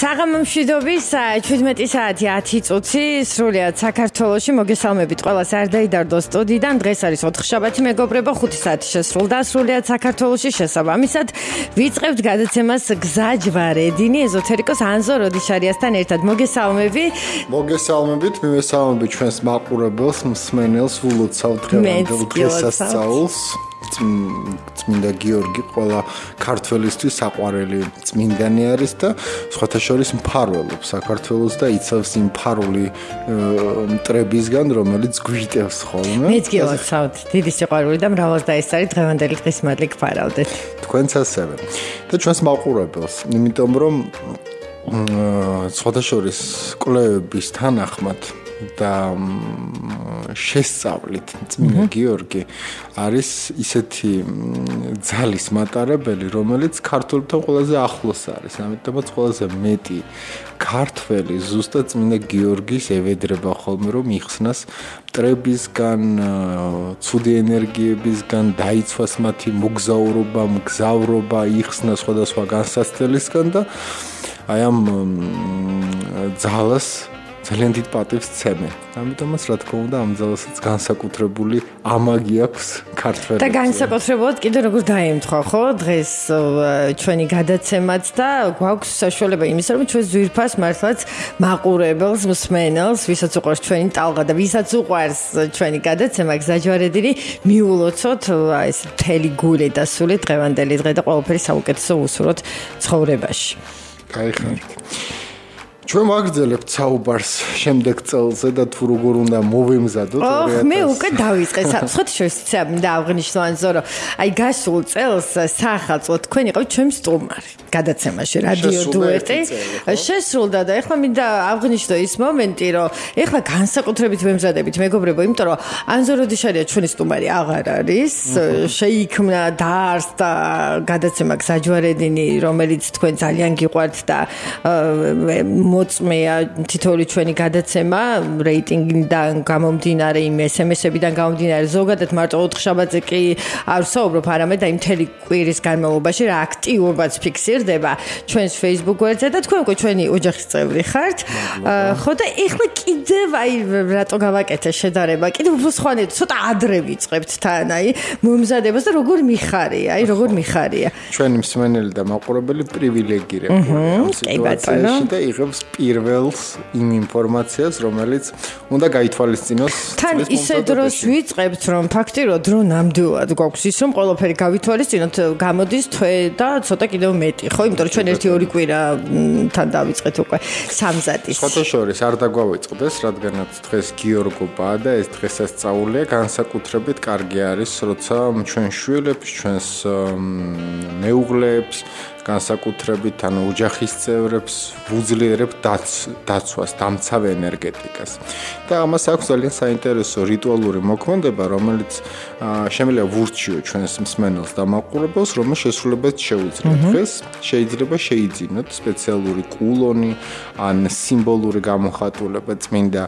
საღამომშვიდობის 17 საათი 10 წუთი სრულიად საქართველოში მოგესალმებით ყველას არ დაიდარდო სტუდიიდან. დღეს არის 4 შაბათი მეგობრებო 5 საათი შესრულდა. სრულიად საქართველოში შესაბამისად ვიწყებთ გადაცემას გზაჯვარედინი ეზოთერიკოს ანზო როდიშარიასთან ერთად. მოგესალმები. მოგესალმებით. მივესალმებით ჩვენს მაყურებელს მსმენელს ულოცავ დღევანდელ დღესასწაულს წმინდა გიორგი ყველა ქართველისთვის საყვარელი წმინდანი არის და სხვათა შორის მფარველობს. საქართველოს და იცავს იმ ფარული მტრებისგან რომელიც გვიტევს ხოლმე. მეც გილოცავთ დიდი სიყვარული და მრავალს და ეს არის დღევანდელი დღის მადლი გფარავდეთ თქვენც ასევე. და ჩვენს მაყურებელს. იმიტომ რომ სხვათა შორის კვლევების თანახმად და შესწავლით წმინდა გიორგი არის ისეთი ძალის მატარებელი, რომელიც ქართულთან ყველაზე ახლოს არის. ამიტომაც ყველაზე მეტი ქართველი ზუსტად წმინდა გიორგის ევედრება ხოლმე რომ იხსნას მტრებისგან, ცუდი ენერგიებისგან, დაიცვას მათი მოგზაურობა, მგზავრობა, იხსნა სხვადასხვა განსაცდელისგან და აი ამ ძალას ძალიან დიდ პატივს სცემენ. ამიტომაც რა თქმა უნდა ამ ძალასაც განსაკუთრებული ამაგი აქვს ქართველებს. და განსაკუთრებულად კიდე როგორ დაემთხვა ხო დღეს ჩვენი გადაცემაც და გვაქვს საშუალება იმისა რომ ჩვენ ზვირფას მართლაც მაყურებელს, მსმენელს, ვისაც უყვარს ჩვენი ტალღა და ვისაც უყვარს ჩვენი გადაცემა გზაჯვარედინი მიულოცოთ ეს მთელი გული და სული დღევანდელი დღე და ყველაფერი საუკეთესო უსურვოთ ცხოვრებაში. გაიხარით. ჩვენ ვაგრძელებთ საუბარს შემდეგ წელზე და თუ როგორ უნდა მოვემზადოთ 2000 ოხ მე უკვე დავიწყე. სხვათა შორის მინდა აღნიშნო ანზო რომ აი გასულ წელს საახალწლო თქვენ იყავ ჩემ სტუმარი. გადაცემაში რადიო დუეტი. შესრულდა და ეხლა მინდა აღნიშნო ის მომენტი რომ ეხლა განსაკუთრებით ვემზადებით. მეგობრებო იმიტომ რომ ანზო როდიშარია ჩვენი სტუმარი აღარ არის. შეიქმნა დაარსდა გადაცემა გზაჯვარედინი რომელიც თქვენ ძალიან გიყვართ და მოწმეა თითოეული ჩვენი გადაცემა რეიტინგიდან გამომდინარე იმ SMS-ებიდან გამომდინარე ზოგადად მარტო 4 შაბათზე კი არ ვსაუბრობ არამედ აი მთელი კვირის განმავლობაში რა აქტიურობაც ფიქსირდება ჩვენს Facebook გვერდზე და თქვენ უკვე ჩვენი ოჯახის წევრი ხართ. ხო და ეხლა კიდევ აი რატო გავაკეთე შედარება? კიდევ უფრო სხვანაირად ცოტა ადრე ვიწყებთ თან აი მომზადებას და როგორ მიხარია? აი როგორ მიხარია? ჩვენი მსმენელი და მაყურებელი პრივილეგირებული ამ სიტუაციაში და იღებს პირველს იმ ინფორმაციას, რომელიც უნდა გაითვალისწინოს. თან ისე დროს ვიწყებთ, რომ ფაქტი რომ დრო ნამდვილად გვაქვს ის, რომ ყველაფერი გავითვალისწინოთ, გამოდის თვე და ცოტა კიდევ მეტი, ხო? იმიტომ რომ ჩვენ ერთი ორი კვირა თან დავიწყეთ უკვე სამზადის. ფოტოშორის არ დაგვავიწყდეს, რადგანაც დღეს გიორგოპაა და ეს დღესასწაულია განსაკუთრებით კარგი არის, როცა ჩვენ შვილებს, ჩვენს მეუღლეებს განსაკუთრებით ანუ ოჯახის წევრებს ვუძლიერებ დაცვას, დამცავ ენერგეტიკას. და ამას აქვს ძალიან საინტერესო რიტუალური მოქმედება, რომელიც შემიძლია ვურჩიო ჩვენს მსმენელს და მაყურებელს, რომელიც შესრულებას შეუძლია. დღეს შეიძლება შეიძინოთ სპეციალური კულონი ან სიმბოლური გამოხატულება წმინდა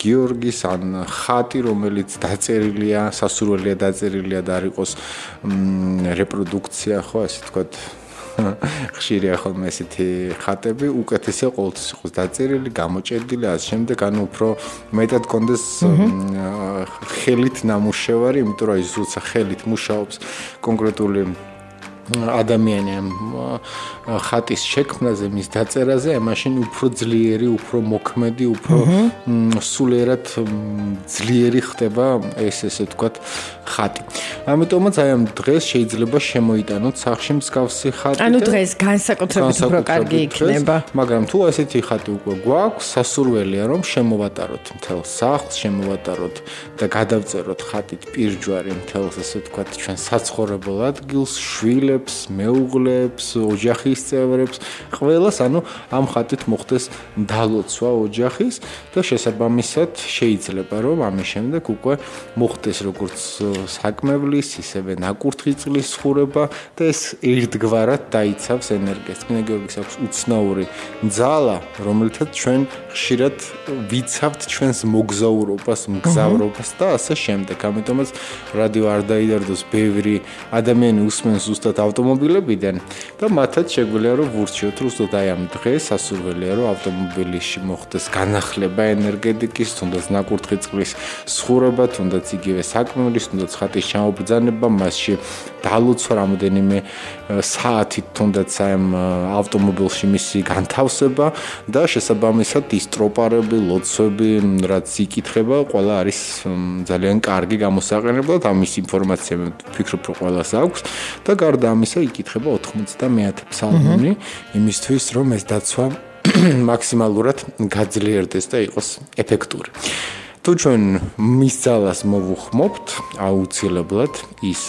გიორგის ან ხატი, რომელიც დაწერილია, სასურველია დაწერილია და არ იყოს რეპროდუქცია, ხო, ასე თქვა ხშირია ხოლმე ესეთი ხატები, უკეთესია ყოველთვის იყოს დაწერილი, გამოჭედილი, ასე შემდეგ, ანუ უფრო მეტად კონდეს ხელით ნამუშევარი, იმიტომ რომ ის უცა ხელით მუშაობს კონკრეტული ადამიანი ხატის შექმნაზე, მის დაწერაზე, მაშინ უფრო ძლიერი, უფრო მოქმედი, უფრო სულიერად ძლიერი ხდება ეს ესე ვთქვათ ხატი. ამიტომაც აი ამ დღეს შეიძლება შემოიტანოთ სახში მსგავსი ხატი. ანუ დღეს განსაკუთრებით უფრო კარგი იქნება. მაგრამ თუ ასეთი ხატი უკვე გვაქვს, სასურველია რომ შემოვატაროთ მთელ სახლს, შემოვატაროთ და გადავწეროთ ხატით პირჯვარი მთელს ესე ვთქვათ ჩვენ საცხოვრებელ ადგილს, შვილებს, მეუღლებს, ოჯახის წევრებს, ყველას, ანუ ამ ხატით მოხდეს დალოცვა ოჯახის და შესაბამისად შეიძლება რომ ამის შემდეგ უკვე მოხდეს როგორც საკმევლის, ისევე ნაკურთხი წყლის ხურება და ეს ერთგვარად დაიცავს ენერგიას. მე გეორგის აქვს უცნაური ძალა, რომელთაც ჩვენ ხშირად ვიცავთ ჩვენს მოგზაურობას, მგზავრობას და ასე შემდეგ. ამიტომაც რადიო არ დაიდარდოს ბევრი ადამიანი უსმენს ზუსტად ავტომობილებიდან და მათაც შეგვიძლია რომ ვურჩიოთ რუსოთ აი ამ დღეს სასურველია რომ ავტომობილიში მოხდეს განახლება ენერგეტიკის, თუნდაც ნაკურთხი წყლის სხურება, თუნდაც იგივე საკმერის, თუნდაც ხატის ჩამობრძანება, მასში დალოცვა რამოდენიმე საათით თუნდაც ამ ავტომობილში მისი განთავსება და შესაბამისად დისტროპარები, ლოცვები, რაც იკითხება, ყველა არის ძალიან კარგი გამოსაყენებლად ამის ინფორმაცია მე ვფიქრობ რომ ყველას აქვს და გარდა ამისა იკითხება 90-მეათე ფსალმონი იმისთვის რომ ეს დაცვა მაქსიმალურად გაძლიერდეს და იყოს ეფექტური. თუ ჩვენ მის ძალას მოვუხმობთ, აუცილებლად ის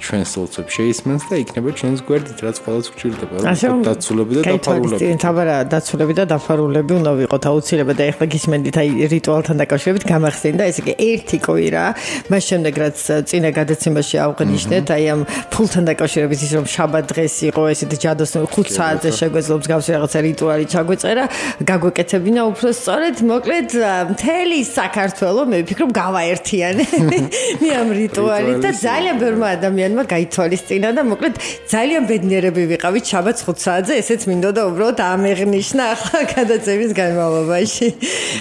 ჩვენს ლოცვებს შეისმენს და იქნება ჩვენს გვერდით რაც ყოველს გვჭირდება რომ დაცულები და დაფარულები. აი თაბარა დაცულები და დაფარულები უნდა ვიყოთ აუცილებლად და ეხლა გისმენდით აი რიტუალთან დაკავშირებით გამახსენდა ესე იგი ერთი კვირა მას შემდეგ რაც წინა გადაცემაში აღნიშნეთ აი ამ ფულთან დაკავშირებით ის რომ შაბათ დღეს იყო ესეთი ჯადოს 5 საათზე შეგვეძლო მსგავსი რაღაცა რიტუალი ჩაგვეწერა. გაგვეკეთებინა უფრო სწორედ მოკლედ მთელი საქართველოს მე ვფიქრობ გავაერთიანე. მე ამ რიტუალით და ძალიან ბევრი ადამიანმა ხმა გაითვალისწინა და მოკლედ ძალიან ბედნიერები ვიყავით შაბათ 5 საათზე, ესეც მინდოდა უბრალოდ ამეღნიშნა ახლა გადაცემის განმავლობაში.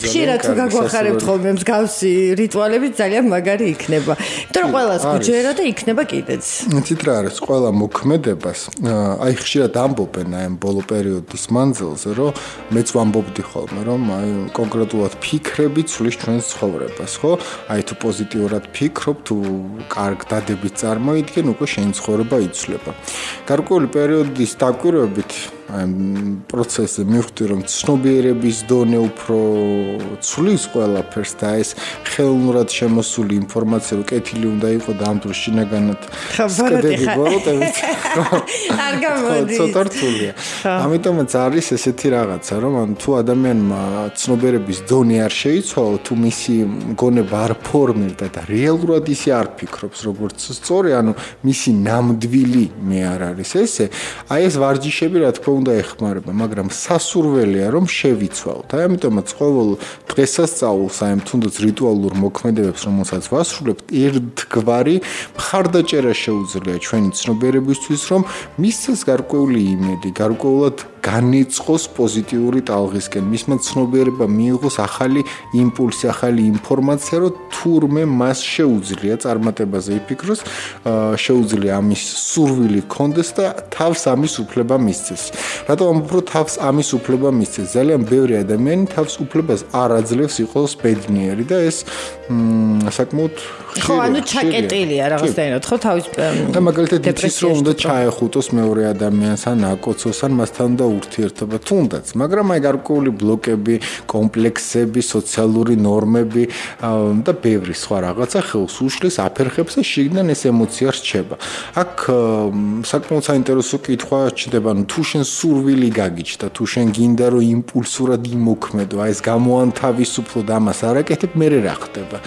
ხშირად თუ გაგვახარებთ ხოლმე მსგავსი რიტუალები ძალიან მაგარი იქნება. იმიტომ რომ ყველას გჯერა და იქნება კიდეც. რა არის, ყველა მოქმედებას აი ხშირად ამბობენ აი ამ ბოლო პერიოდის მანძილზე, რომ მეც ვამბობდი ხოლმე, რომ აი კონკრეტულად ფიქრები ცulis ჩვენს ცხოვრებას, ხო? აი თუ პოზიტიურად ფიქრობ, თუ კარგ დადებით წარმოიდგენ, უკვე შენი ცხოვრება იცვლება. გარკვეული პერიოდის დაკვირვებით პროცესზე მივხვდი რომ ცნობიერების დონე უფრო ცulis ყველაფერს და ეს ხელოვნურად შემოსული ინფორმაცია რო კეთილი უნდა იყო და ამ დროს შინაგანად ხაბარები ბოროტებით არ გამოდის. ცოტა რთულია. ამიტომაც არის ესეთი რაღაცა რომ ან თუ ადამიანმა ცნობიერების დონე არ შეიცვალო თუ მისი გონება არ ფორმირდა და რეალურად ისე არ ფიქრობს როგორც სწორი ანუ მისი ნამდვილი მე არ არის ესე აი ეს ვარჯიშები რა თქმა უნდა ეხმარება, მაგრამ სასურველია რომ შევიცვალოთ. აი ამიტომაც ყოველ დღესასწაულს აი ამ თუნდაც რიტუალურ მოქმედებებს რომელსაც ვასრულებთ, ერთგვარი მხარდაჭერა შეუძლია ჩვენი ცნობიერებისთვის, რომ მისცეს გარკვეული იმედი, გარკვეულად განიწყოს პოზიტიური ტალღისკენ, მისმა ცნობიერება მიიღოს ახალი იმპულსი, ახალი ინფორმაცია, რომ თურმე მას შეუძლია წარმატებაზე იფიქროს, შეუძლია ამის სურვილი კონდეს და თავს ამის უფლება მისცეს. რატომ უფრო თავს ამის უფლება მისცეს? ძალიან ბევრი ადამიანი თავს უფლებას არ აძლევს იყოს ბედნიერი და ეს საკმაოდ ხო, ანუ ჩაკეტილია რაღაცნაირად, ხო, თავის და მაგალითად იცის რომ უნდა ჩაეხუტოს მეორე ადამიანს ან აკოცოს ან მასთან უნდა ურთიერთობა თუნდაც, მაგრამ აი გარკვეული ბლოკები, კომპლექსები, სოციალური ნორმები და ბევრი სხვა რაღაცა ხელს უშლის აფერხებს და შიგნიდან ეს ემოცია რჩება. აქ საკმაოდ საინტერესო კითხვა ჩდება, ნუ თუ შენ სურვილი გაგიჩნდა, თუ შენ გინდა რომ იმპულსურად იმოქმედო, აი ეს გამოანთავისუფლო და ამას არაკეთებ, მე რა ხდება?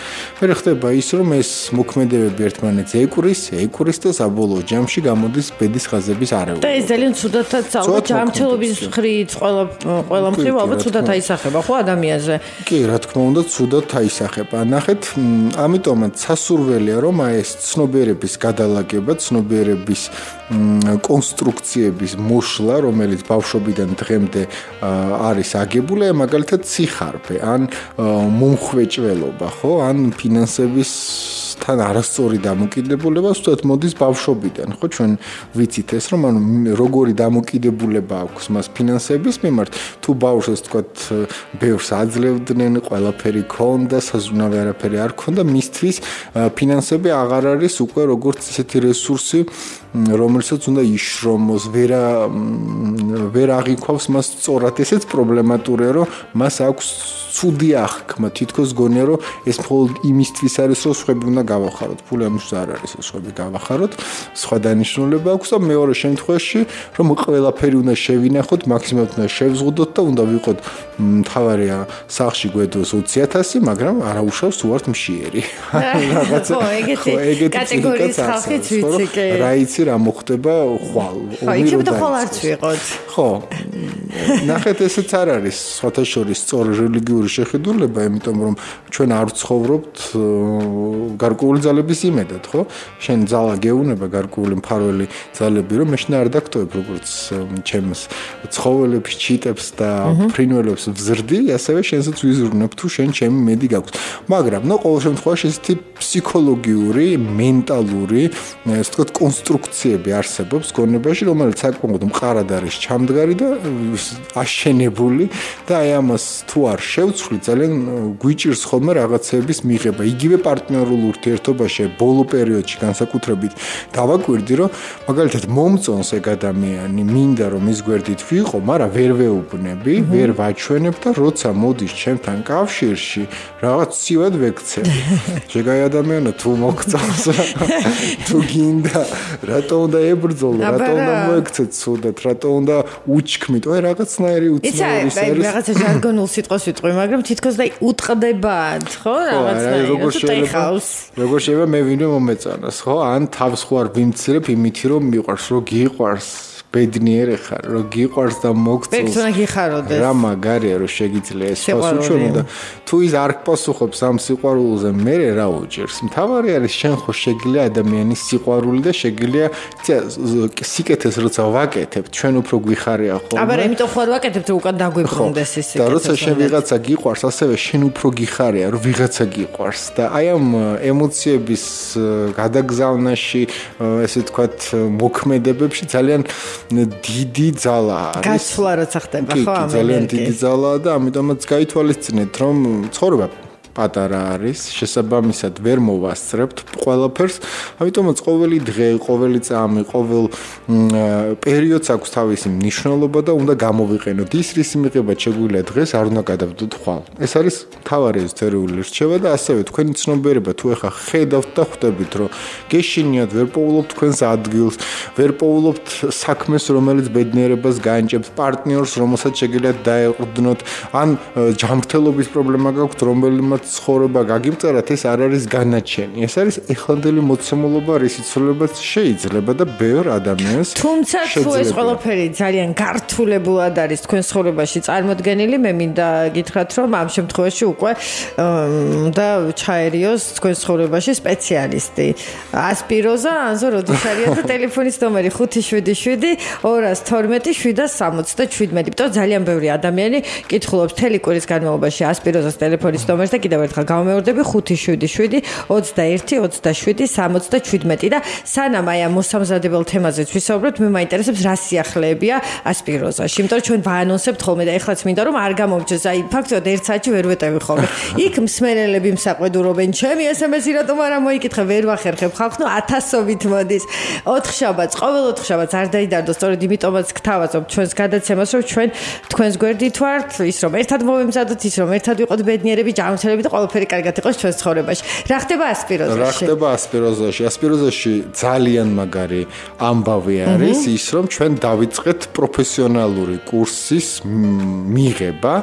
მე ხდება ის რომ ეს მოქმედებები ერთმანეთს ეკურის, ეკურის და საბოლოო ჯამში გამოდის ბედის ხაზების არეულობა. და ეს ძალიან ცუდათაც ალბათ ჯანმრთელობის ხრით ყველა ყველა მხრივ ალბათ ცუდათ აისახება ხო ადამიანზე? კი, რა თქმა უნდა, ცუდათ აისახება. ნახეთ, ამიტომაც სასურველია რომ აი ეს ცნობიერების გადალაგება, ცნობიერების კონსტრუქციების მოშლა, რომელიც ბავშვობიდან დღემდე არის აგებული, მაგალითად ციხარბე, ან მომხვეჭველობა, ხო? ან ფინანსების თან არასწორი დამოკიდებულება სწორედ მოდის ბავშვობიდან, ხო? ჩვენ ვიცით ეს, რომ ანუ როგორი დამოკიდებულება აქვს მას ფინანსების მიმართ, თუ ბავშვს თქვათ ბევრს აძლევდნენ, ყველაფერი ქონდა, საზრუნავი არაფერი არ ქონდა, მისთვის ფინანსები აღარ არის უკვე როგორც ესეთი რესურსი, რომელსაც უნდა იშრომოს, ვერა ვერ აღიქვავს მას სწორად, ესეც პრობლემატურია, რომ მას აქვს ცუდი აღქმა, თითქოს გონია, რომ ეს მხოლოდ იმისთვის არის, რომ სხვები უნდა გავახაროთ, ფული ამისთვის არ არის, რომ სხვები გავახაროთ, სხვა დანიშნულება აქვს და მეორე შემთხვევაში, რომ ყველაფერი უნდა შევინახოთ, მაქსიმალურად უნდა შევზღუდოთ და უნდა ვიყოთ მთავარია სახში გვედოს 20000, მაგრამ არაუშავს უართ მშიერი. რაღაცა ხო, ეგეთი კატეგორიის ხალხიც ვიცი კი. რა იცი რა მოხდება ხვალ. ხო, იქნება ხვალ არც ვიყოთ. ხო. ნახეთ ესეც არ არის სხვათა შორის სწორი რელიგიური შეხედულება, იმიტომ რომ ჩვენ არ ცხოვრობთ გარკვეული ძალების იმედად, ხო? შენ ძალა გეუნება გარკვეული მფარველი ძალები, რომ მეშნა არ დაგტოვებ როგორც ჩემს ცხოველებს ჩიტებს და ფრინველებს ვზრდი, ასევე შენსაც ვიზრუნებ თუ შენ ჩემი მედი გაქვს. მაგრამ ნუ ყოველ შემთხვევაში ესეთი ფსიქოლოგიური, მენტალური, ასე ვთქვათ, კონსტრუქციები არსებობს გონებაში, რომელიც საკმაოდ მყარად არის ჩამდგარი და აშენებული და აი ამას თუ არ შევცვლი, ძალიან გვიჭირს ხოლმე რაღაცების მიღება. იგივე პარტნიორულ ურთიერთობაში ბოლო პერიოდში განსაკუთრებით დავაკვირდი, რომ მაგალითად მომწონს ეგ ადამიანი, მინდა რომ ის გვერდით ვიყო, მაგრამ ვერ ვეუბნები, ვერ ვაჩვენებ და როცა მოდის ჩემთან კავშირში, რაღაც ცივად ვექცევი. შეგაი ადამიანო, თუ მოგწონს თუ გინდა, რატო უნდა ებრძოლო, რატო უნდა მოექცეთ სუდად, რატო უნდა უჩქმით, ой, რაღაცნაირი უცნაური ის არის. იცი, რაღაცა ჟარგონულ სიტყვას ვიტყვი, მაგრამ თითქოს და უტყდებათ, ხო, რაღაცნაირი. როგორ შეიძლება? როგორ შეიძლება მე ვინმე მომეწონოს, ხო? ან თავს ხო არ ვიმცირებ იმითი რომ მიყვარს, რომ გიყვარს. ბედნიერი ხარ, რომ გიყვარს და მოგწონს. პერსონა გიხაროდეს. რა მაგარია, რომ შეგიძლია ეს პასუხი და თუ ის არ პასუხობს ამ სიყვარულზე, მე რა უჭერს? მთავარი არის შენ ხო შეგიძლია ადამიანის სიყვარული და შეგიძლია სიკეთეს როცა ვაკეთებ, ჩვენ უფრო გვიხარია ხო? აბა, იმიტომ ხო არ ვაკეთებ, რომ უკან დაგვიბრუნდეს ის სიკეთე. და როცა შენ ვიღაცა გიყვარს, ასევე შენ უფრო გიხარია, რომ ვიღაცა გიყვარს და აი ამ ემოციების გადაგზავნაში, ესე ვთქვათ, მოქმედებებში ძალიან დიდი ძალა არის. გასვლა როცა ხდება ხო ამ ძალიან დიდი ძალაა და ამიტომაც გაითვალისწინეთ რომ ცხოვრება პატარა არის, შესაბამისად ვერ მოვასწრებთ ყველაფერს, ამიტომაც ყოველი დღე, ყოველი წამი, ყოველ პერიოდს აქვს თავისი მნიშვნელობა და უნდა გამოვიყენოთ. ის რის მიღება შეგვიძლია დღეს არ უნდა გადავდოთ ხვალ. ეს არის თავარი ესთერიული რჩევა და ასევე თქვენი ცნობიერება თუ ეხა ხედავთ და ხვდებით, რომ გეშინიათ, ვერ პოულობთ თქვენს ადგილს, ვერ პოულობთ საქმეს, რომელიც ბედნიერებას განჭებს, პარტნიორს, რომელსაც შეგიძლიათ დაეყრდნოთ, ან ჯანმრთელობის პრობლემა გაქვთ, რომელიმაც ცხოვრება გაგიმწერათ, ეს არ არის განაჩენი. ეს არის ეხლანდელი მოცემულობა, რისი ცვლილებაც შეიძლება და ბევრ ადამიანს თუმცა თუ ეს ყველაფერი ძალიან გართულებულად არის თქვენ ცხოვრებაში წარმოქმნილი, მე მინდა გითხრათ, რომ ამ შემთხვევაში უკვე და ჩაერიოს თქვენ ცხოვრებაში სპეციალისტი. ასპიროზა, ანზო როდიშარია და ტელეფონის ნომერი 577 212 767. იმიტომ ძალიან ბევრი ადამიანი კითხულობს თელიკურის განმავლობაში ასპიროზას ტელეფონის ნომერს და კიდევ ერთხელ გამომეორდები 577 21 27 67 და სანამ აი ამ მოსამზადებელ თემაზეც ვისაუბროთ, მე მაინტერესებს რა სიახლეებია ასპიროზაში. იმიტომ რომ ჩვენ ვაანონსებთ ხოლმე და ეხლაც მინდა რომ არ გამომჩეს, აი ფაქტობრივად ერთ საათში ვერ ვეტევი ხოლმე. იქ მსმენელები მსაყვედურობენ, ჩემი SMS-ი რატომ არ მოიკითხე, ვერ ვახერხებ ხალხს, ნუ ათასობით მოდის. 4 შაბათს, ყოველ 4 შაბათს არ დაიდარდო, სწორედ იმიტომაც გთავაზობ ჩვენს გადაცემას, რომ ჩვენ თქვენს გვერდით ვართ, ის რომ ერთად მოვემზადოთ, ის რომ ერთად ვიყოთ ბედნიერები, ჯანმრთელები და ყველაფერი კარგად იყოს ჩვენს ცხოვრებაში. რა ხდება ასპიროზაში? რა ხდება ასპიროზაში? ასპიროზაში ძალიან მაგარი ამბავი არის ის, რომ ჩვენ დავიწყეთ პროფესიონალური კურსის მიღება.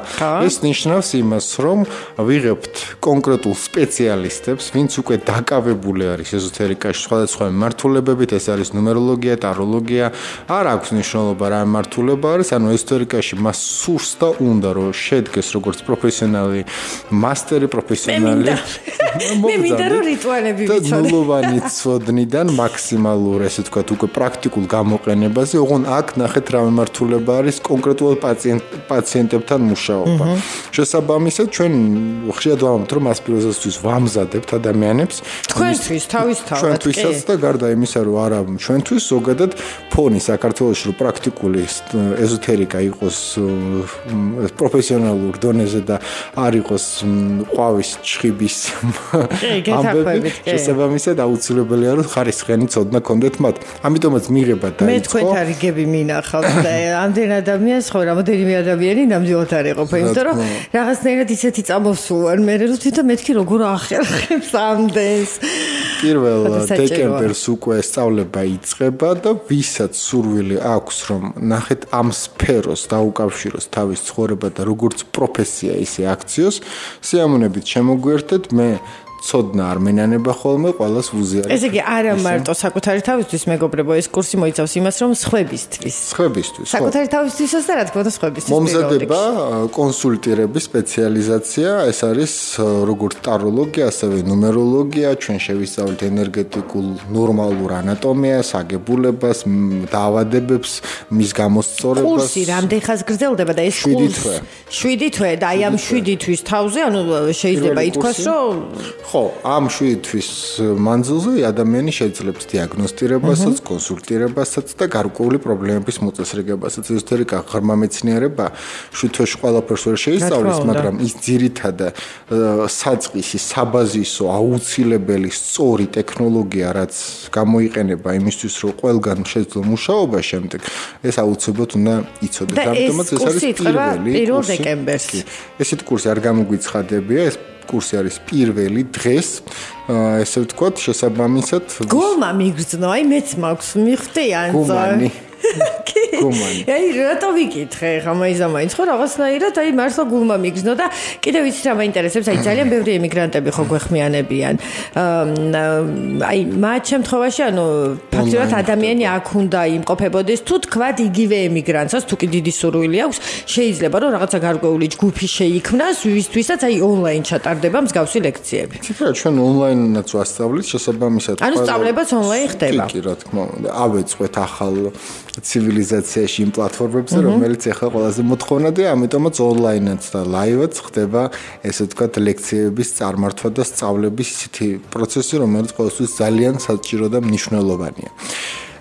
ეს ნიშნავს იმას, რომ ვიღებთ კონკრეტულ სპეციალისტებს, ვინც უკვე დაკავებული არის ეზოთერიკაში სხვადასხვა მართულებებით, ეს არის ნუმეროლოგია, ტაროლოგია. არ აქვს მნიშვნელობა რა მართულება არის, ანუ ეზოთერიკაში მას სურს და უნდა რომ შედგეს როგორც პროფესიონალი მასტერი პროფესიონალი. მე მინდა რომ რიტუალები ვიცოდე. და ნულოვანი ცოდნიდან მაქსიმალურ ესე თქვა უკვე პრაქტიკულ გამოყენებაზე, ოღონ აქ ნახეთ რა მემართულება არის კონკრეტულ პაციენტ პაციენტებთან მუშაობა. შესაბამისად ჩვენ ხშირად ვამბობთ რომ ასპიროზასთვის ვამზადებთ ადამიანებს თქვენთვის თავისთავად ჩვენთვისაც და გარდა იმისა რომ არა ჩვენთვის ზოგადად ფონი საქართველოს რო პრაქტიკული ეზოთერიკა იყოს პროფესიონალურ დონეზე და არ იყოს ყვავის ჭხიბის ამბები შესაბამისად აუცილებელია რომ ხარისხიანი ცოდნა კონდეთ მათ. ამიტომაც მიღება და მე თქვენთან რიგები მინახავთ და ამდენ ადამიანს ხო რამოდენიმე ადამიანი ნამდვილად არ ეყოფა იმიტომ რომ რაღაცნაირად ისეთი წამოსულან მე რო თვითონ მეთქი როგორ ახერხებს ამდენს. პირველ დეკემბერს უკვე სწავლება იწყება და ვისაც სურვილი აქვს რომ ნახეთ ამ სფეროს დაუკავშიროს თავის ცხოვრება და როგორც პროფესია ისე აქციოს სიამონებით შემოგვერთეთ. მე ცოდნა არ მენანება ხოლმე ყოველას ვუზი არის. ესე იგი არა მარტო საკუთარი თავისთვის მეგობრებო, ეს კურსი მოიცავს იმას, რომ სხვებისთვის. სხვებისთვის. საკუთარი თავისთვისაც და რა თქმა უნდა სხვებისთვის. მომზადება კონსულტირების სპეციალიზაცია, ეს არის როგორც ტაროლოგია, ასევე ნუმეროლოგია, ჩვენ შევისწავლეთ ენერგეტიკულ ნორმალურ ანატომიას, აგებულებას, დაავადებებს, მის გამოსწორებას. კურსი რამდენ ხანს გრძელდება და ეს კურსი 7 თვე და აი ამ 7 თვის თავზე, ანუ შეიძლება ითქვას, რომ ხო, ამ 7 თვის მანძილზე ადამიანი შეძლებს დიაგნოსტირებასაც, კონსულტირებასაც და გარკვეული პრობლემების მოწესრიგებასაც. ეზოთერიკა ღრმა მეცნიერება 7 თვეში ყველაფერს ვერ შეისწავლის, მაგრამ ის ძირითადად საწყისი, საბაზისო, აუცილებელი სწორი ტექნოლოგია, რაც გამოიყენება იმისთვის, რომ ყველგან შეძლო მუშაობა შემდეგ, ეს აუცილებლად უნდა იცოდეს. ამიტომაც ეს არის პირველი 1 დეკემბერს. ესეთ კურსი არ გამოგვიცხადებია, ეს კურსი არის პირველი დღეს, ესე ვთქვათ, შესაბამისად. გომა მიგრძნო, აი მეც მაქვს, მიხვდი ანძა. გომანი. გუმანი. აი, რატო ვიკითხე ხა მაიზა მაინც ხო რაღაცნაირად აი მართლა გულმა მიგზნო და კიდევ ვიცი რა მაინტერესებს, აი ძალიან ბევრი ემიგრანტები ხო გვეხმიანებიან. აი მათ შემთხვევაში ანუ ფაქტობრივად ადამიანი აქ უნდა იმყოფებოდეს თუ თქვა იგივე ემიგრანტსაც თუ კი დიდი სურვილი აქვს, შეიძლება რომ რაღაცა გარკვეული ჯგუფი შეიქმნას, ვისთვისაც აი ონლაინ ჩატარდება მსგავსი ლექციები. თქო, ჩვენ ონლაინაც ვასწავლით შესაბამისად. ანუ სწავლებაც ონლაინ ხდება. კი, რა თქმა უნდა. ავეწყვეთ ახალ ცივილიზაციაში იმ პლატფორმებზე, რომელიც ახლა ყველაზე მოთხოვნადია, ამიტომაც ონლაინაც და ლაივაც ხდება, ესე ვთქვათ, ლექციების წარმართვა და სწავლების ისეთი პროცესი, რომელიც ყოველთვის ძალიან საჭირო და მნიშვნელოვანია.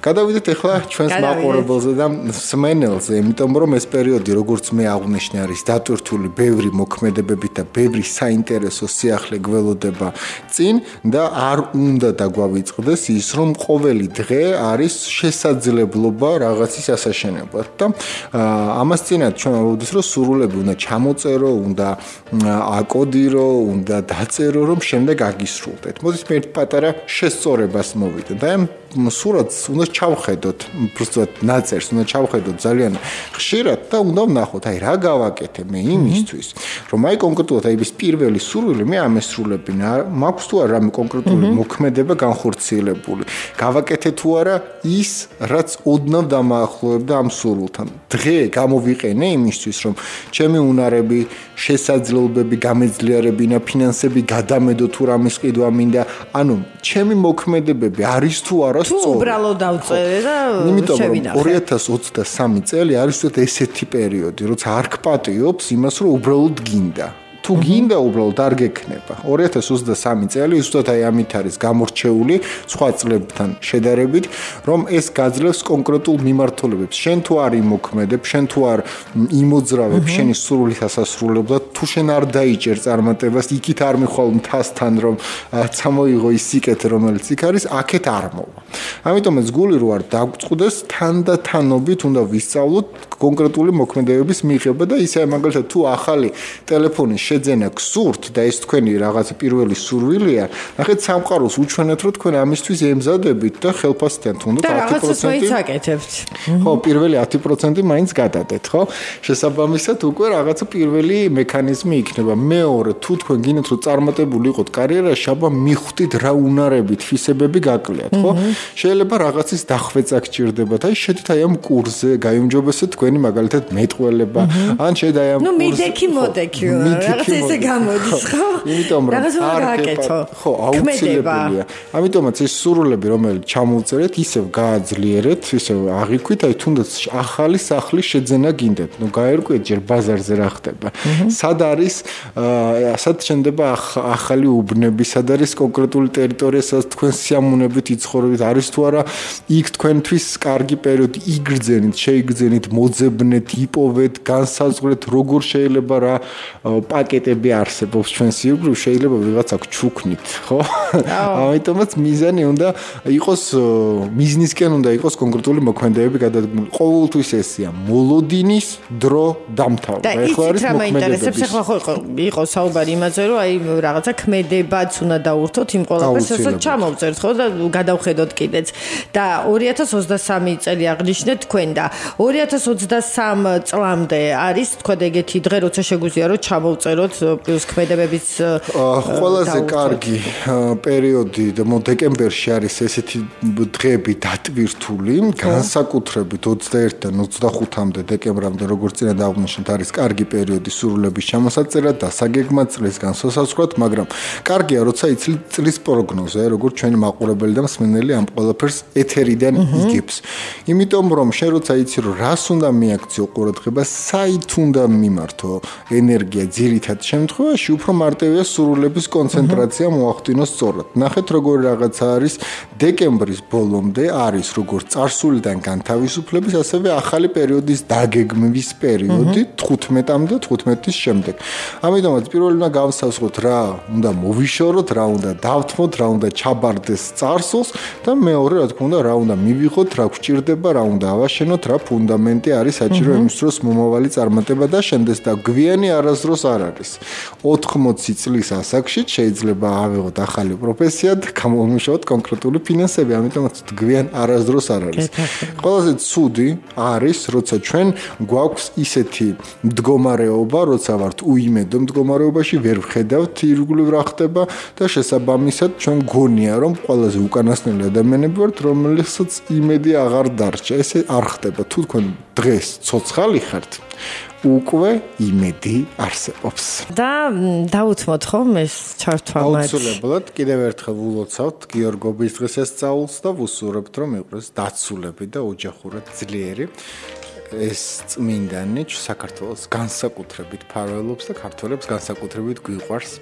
გადავიდეთ ახლა ჩვენს მაყურებელზე და სმენელზე, იმიტომ რომ ეს პერიოდი, როგორც მე აღნიშნე, არის დატვირთული ბევრი მოქმედებებით და ბევრი საინტერესო სიახლე გველოდება წინ და არ უნდა დაგვავიწყდეს ის, რომ ყოველი დღე არის შესაძლებლობა რაღაცის ასაშენებლად. და ამას წინათ ჩვენ ვაუდის, რომ სურვილები უნდა ჩამოწერო, უნდა აკოდირო, უნდა დაწერო, რომ შემდეგ აგისრულდეთ. მოდით მე ერთ პატარა შესწორებას მოვიდე და ამ სურათს უნდა ჩავხედოთ, უბრალოდ ნაწერს უნდა ჩავხედოთ ძალიან ხშირად და უნდა ვნახოთ, აი რა გავაკეთე მე იმისთვის, რომ აი კონკრეტულად აი ეს პირველი სურვილი მე ამესრულები, მაქვს თუ არა რამე კონკრეტული მოქმედება განხორციელებული. გავაკეთე თუ არა ის, რაც ოდნავ დამაახლოვებდა ამ სურვილთან. დღე გამოვიყენე იმისთვის, რომ ჩემი უნარები, შესაძლებლობები გამეძლიერებინა, ფინანსები გადამედო თუ რამის ყიდვა მინდა, ანუ ჩემი მოქმედებები არის თუ არა სწორი. თუ უბრალოდ დავწერე და შევინახე. 2023 წელი არის უბრალოდ ესეთი პერიოდი, როცა არ გპატიობს იმას, რომ უბრალოდ გინდა. თუ გინდა უბრალოდ არ გექნება. 2023 წელი უბრალოდ აი ამით არის გამორჩეული სხვა წლებთან შედარებით რომ ეს გაძლევს კონკრეტულ მიმართულებებს. შენ თუ არ იმოქმედებ შენ თუ არ იმოძრავებ შენი სურვილის ასასრულებლად თუ შენ არ დაიჭერ წარმატებას იქით არ მიხვალ მთასთან რომ წამოიღო ის სიკეთე რომელიც იქ არის აქეთ არ მოვა. ამიტომაც გული რო არ დაგწყდეს თანდათანობით უნდა ვისწავლოთ კონკრეტული მოქმედებების მიღება და ისე მაგალითად თუ ახალი ტელეფონის შეძენა გსურთ და ეს თქვენი რაღაც პირველი სურვილია, ნახეთ სამყაროს უჩვენეთ რომ თქვენ ამისთვის ემზადებით და ხელფასთან თუნდაც 10%. და რაღაცას მოიცაკეთებთ. ხო, პირველი 10% მაინც გადადეთ, ხო? შესაბამისად უკვე რაღაცა პირველი მექანიზმი იქნება. მეორე, თუ თქვენ გინდათ რომ წარმატებული იყოთ კარიერაში, აბა მიხვდით რა უნარებით, ფისებები გაკლიათ, ხო? შეიძლება რაღაცის დახვეწა გჭირდებათ. აი შედით აი ამ კურსზე, გაიმჯობესეთ თქვენი მაგალითად მეტყველება, ან შედით აი ამ კურსზე. ნუ მიდექი მოდექი, რაღაც რაღაც ესე გამოდის, ხო? იმიტომ რომ არ გაკეთო. ხო, აუცილებელია. ამიტომაც ეს სურვილები, რომელიც ჩამოვწერეთ, ისევ გააძლიერეთ, ისევ აღიქვით, აი თუნდაც ახალი სახლი შეძენა გინდათ. ნუ გაერკვეთ ჯერ ბაზარზე რა ხდება. სად არის აა სად შენდება ახალი უბნები, სად არის კონკრეტული ტერიტორია, სადაც თქვენ სიამოვნებით იცხოვრებით, არის თუ არა იქ თქვენთვის კარგი პერიოდი იგრძენით, შეიგრძენით, მოძებნეთ, იპოვეთ, განსაზღვრეთ, როგორ შეიძლება რა პაკეტები არსებობს ჩვენ სიუბრუ შეიძლება ვიღაცა გჩუქნით ხო? ამიტომაც მიზანი უნდა იყოს მიზნისკენ უნდა იყოს კონკრეტული მოქმედებები გადადგმული ყოველთვის ესია მოლოდინის დრო დამთავრდა ეხლა არის მოქმედებები ეხლა ხო იყო საუბარი იმაზე რომ აი რაღაცა ქმედებაც უნდა დაურთოთ იმ ყველაფერს რასაც ჩამოვწერთ ხო და გადავხედოთ კიდეც. და 2023 წელი აღნიშნეთ თქვენ და 2023 წლამდე არის თქვა ეგეთი დღე როცა შეგვიძლია რომ ჩამოვწეროთ მოვწეროთ პლუს ქმედებების ყველაზე კარგი პერიოდი დეკემბერში არის ესეთი დღეები დატვირთული განსაკუთრებით 21-დან 25-მდე დეკემბრამდე როგორც წინა დააღნიშნეთ არის კარგი პერიოდი სურვილების ჩამოსაწერად და საგეგმად წლის განსასაზღვრად მაგრამ კარგია როცა იცლი წლის პროგნოზა როგორც ჩვენი მაყურებელი და მსმენელი ამ ყველაფერს ეთერიდან იგებს. იმიტომ რომ შენ როცა იცი რომ რას უნდა მიაქციო ყურადღება საით უნდა მიმართო ენერგია ძირითად შემთხვევაში უფრო მარტივია სურვილების კონცენტრაცია მოახდინოს სწორად. ნახეთ როგორი რაღაცა არის დეკემბრის ბოლომდე არის როგორც წარსულიდან განთავისუფლების, ასევე ახალი პერიოდის დაგეგმვის პერიოდი 15-მდე 15-ის შემდეგ. ამიტომაც პირველი უნდა გავსასწროთ რა უნდა მოვიშოროთ, რა უნდა დავთმოთ, რა უნდა ჩაბარდეს წარსულს და მეორე რა თქმა უნდა რა უნდა მივიღოთ, რა გვჭირდება, რა უნდა ავაშენოთ, რა ფუნდამენტი არის საჭირო იმის დროს მომავალი წარმატება და შენდეს და გვიანი არასდროს არ არის. 80 წლის ასაკში შეიძლება ავიღოთ ახალი პროფესია და გამომუშავოთ კონკრეტული ფინანსები, ამიტომაც გვიან არასდროს არ არის. ყველაზე ცუდი არის, როცა ჩვენ გვაქვს ისეთი მდგომარეობა, როცა ვართ უიმედო მდგომარეობაში, ვერ ვხედავთ ირგვლივ რა ხდება და შესაბამისად ჩვენ გონია, რომ ყველაზე უკანასკნელი ადამიანები ვართ, რომელსაც იმედი აღარ დარჩა. ესე არ ხდება. თუ თქვენ დღეს ცოცხალი ხართ, უკვე იმედი არსებობს. და დაუთმოთ ხომ ეს ჩართვა მათ. აუცილებლად კიდევ ერთხელ ვულოცავთ გიორგობის დღესასწაულს და ვუსურებთ რომ იყოს დაცულები და ოჯახურად ძლიერი. ეს წმინდანი საქართველოს განსაკუთრებით ფარველობს და ქართველებს განსაკუთრებით გვიყვარს.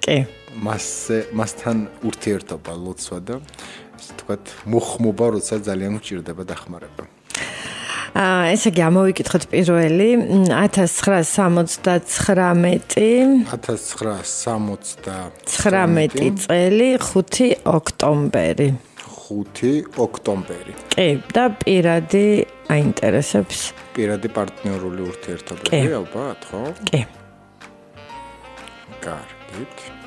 კი. მასზე მასთან ურთიერთობა ლოცვა და ასე თქვათ მოხმობა როცა ძალიან უჭირდება დახმარება. ესე იგი ამოვიკითხოთ პირველი. 1979 1979 წელი 5 ოქტომბერი. 5 ოქტომბერი. კი და პირადი აინტერესებს. პირადი პარტნიორული ურთიერთობები ალბათ ხო? კი. კარგით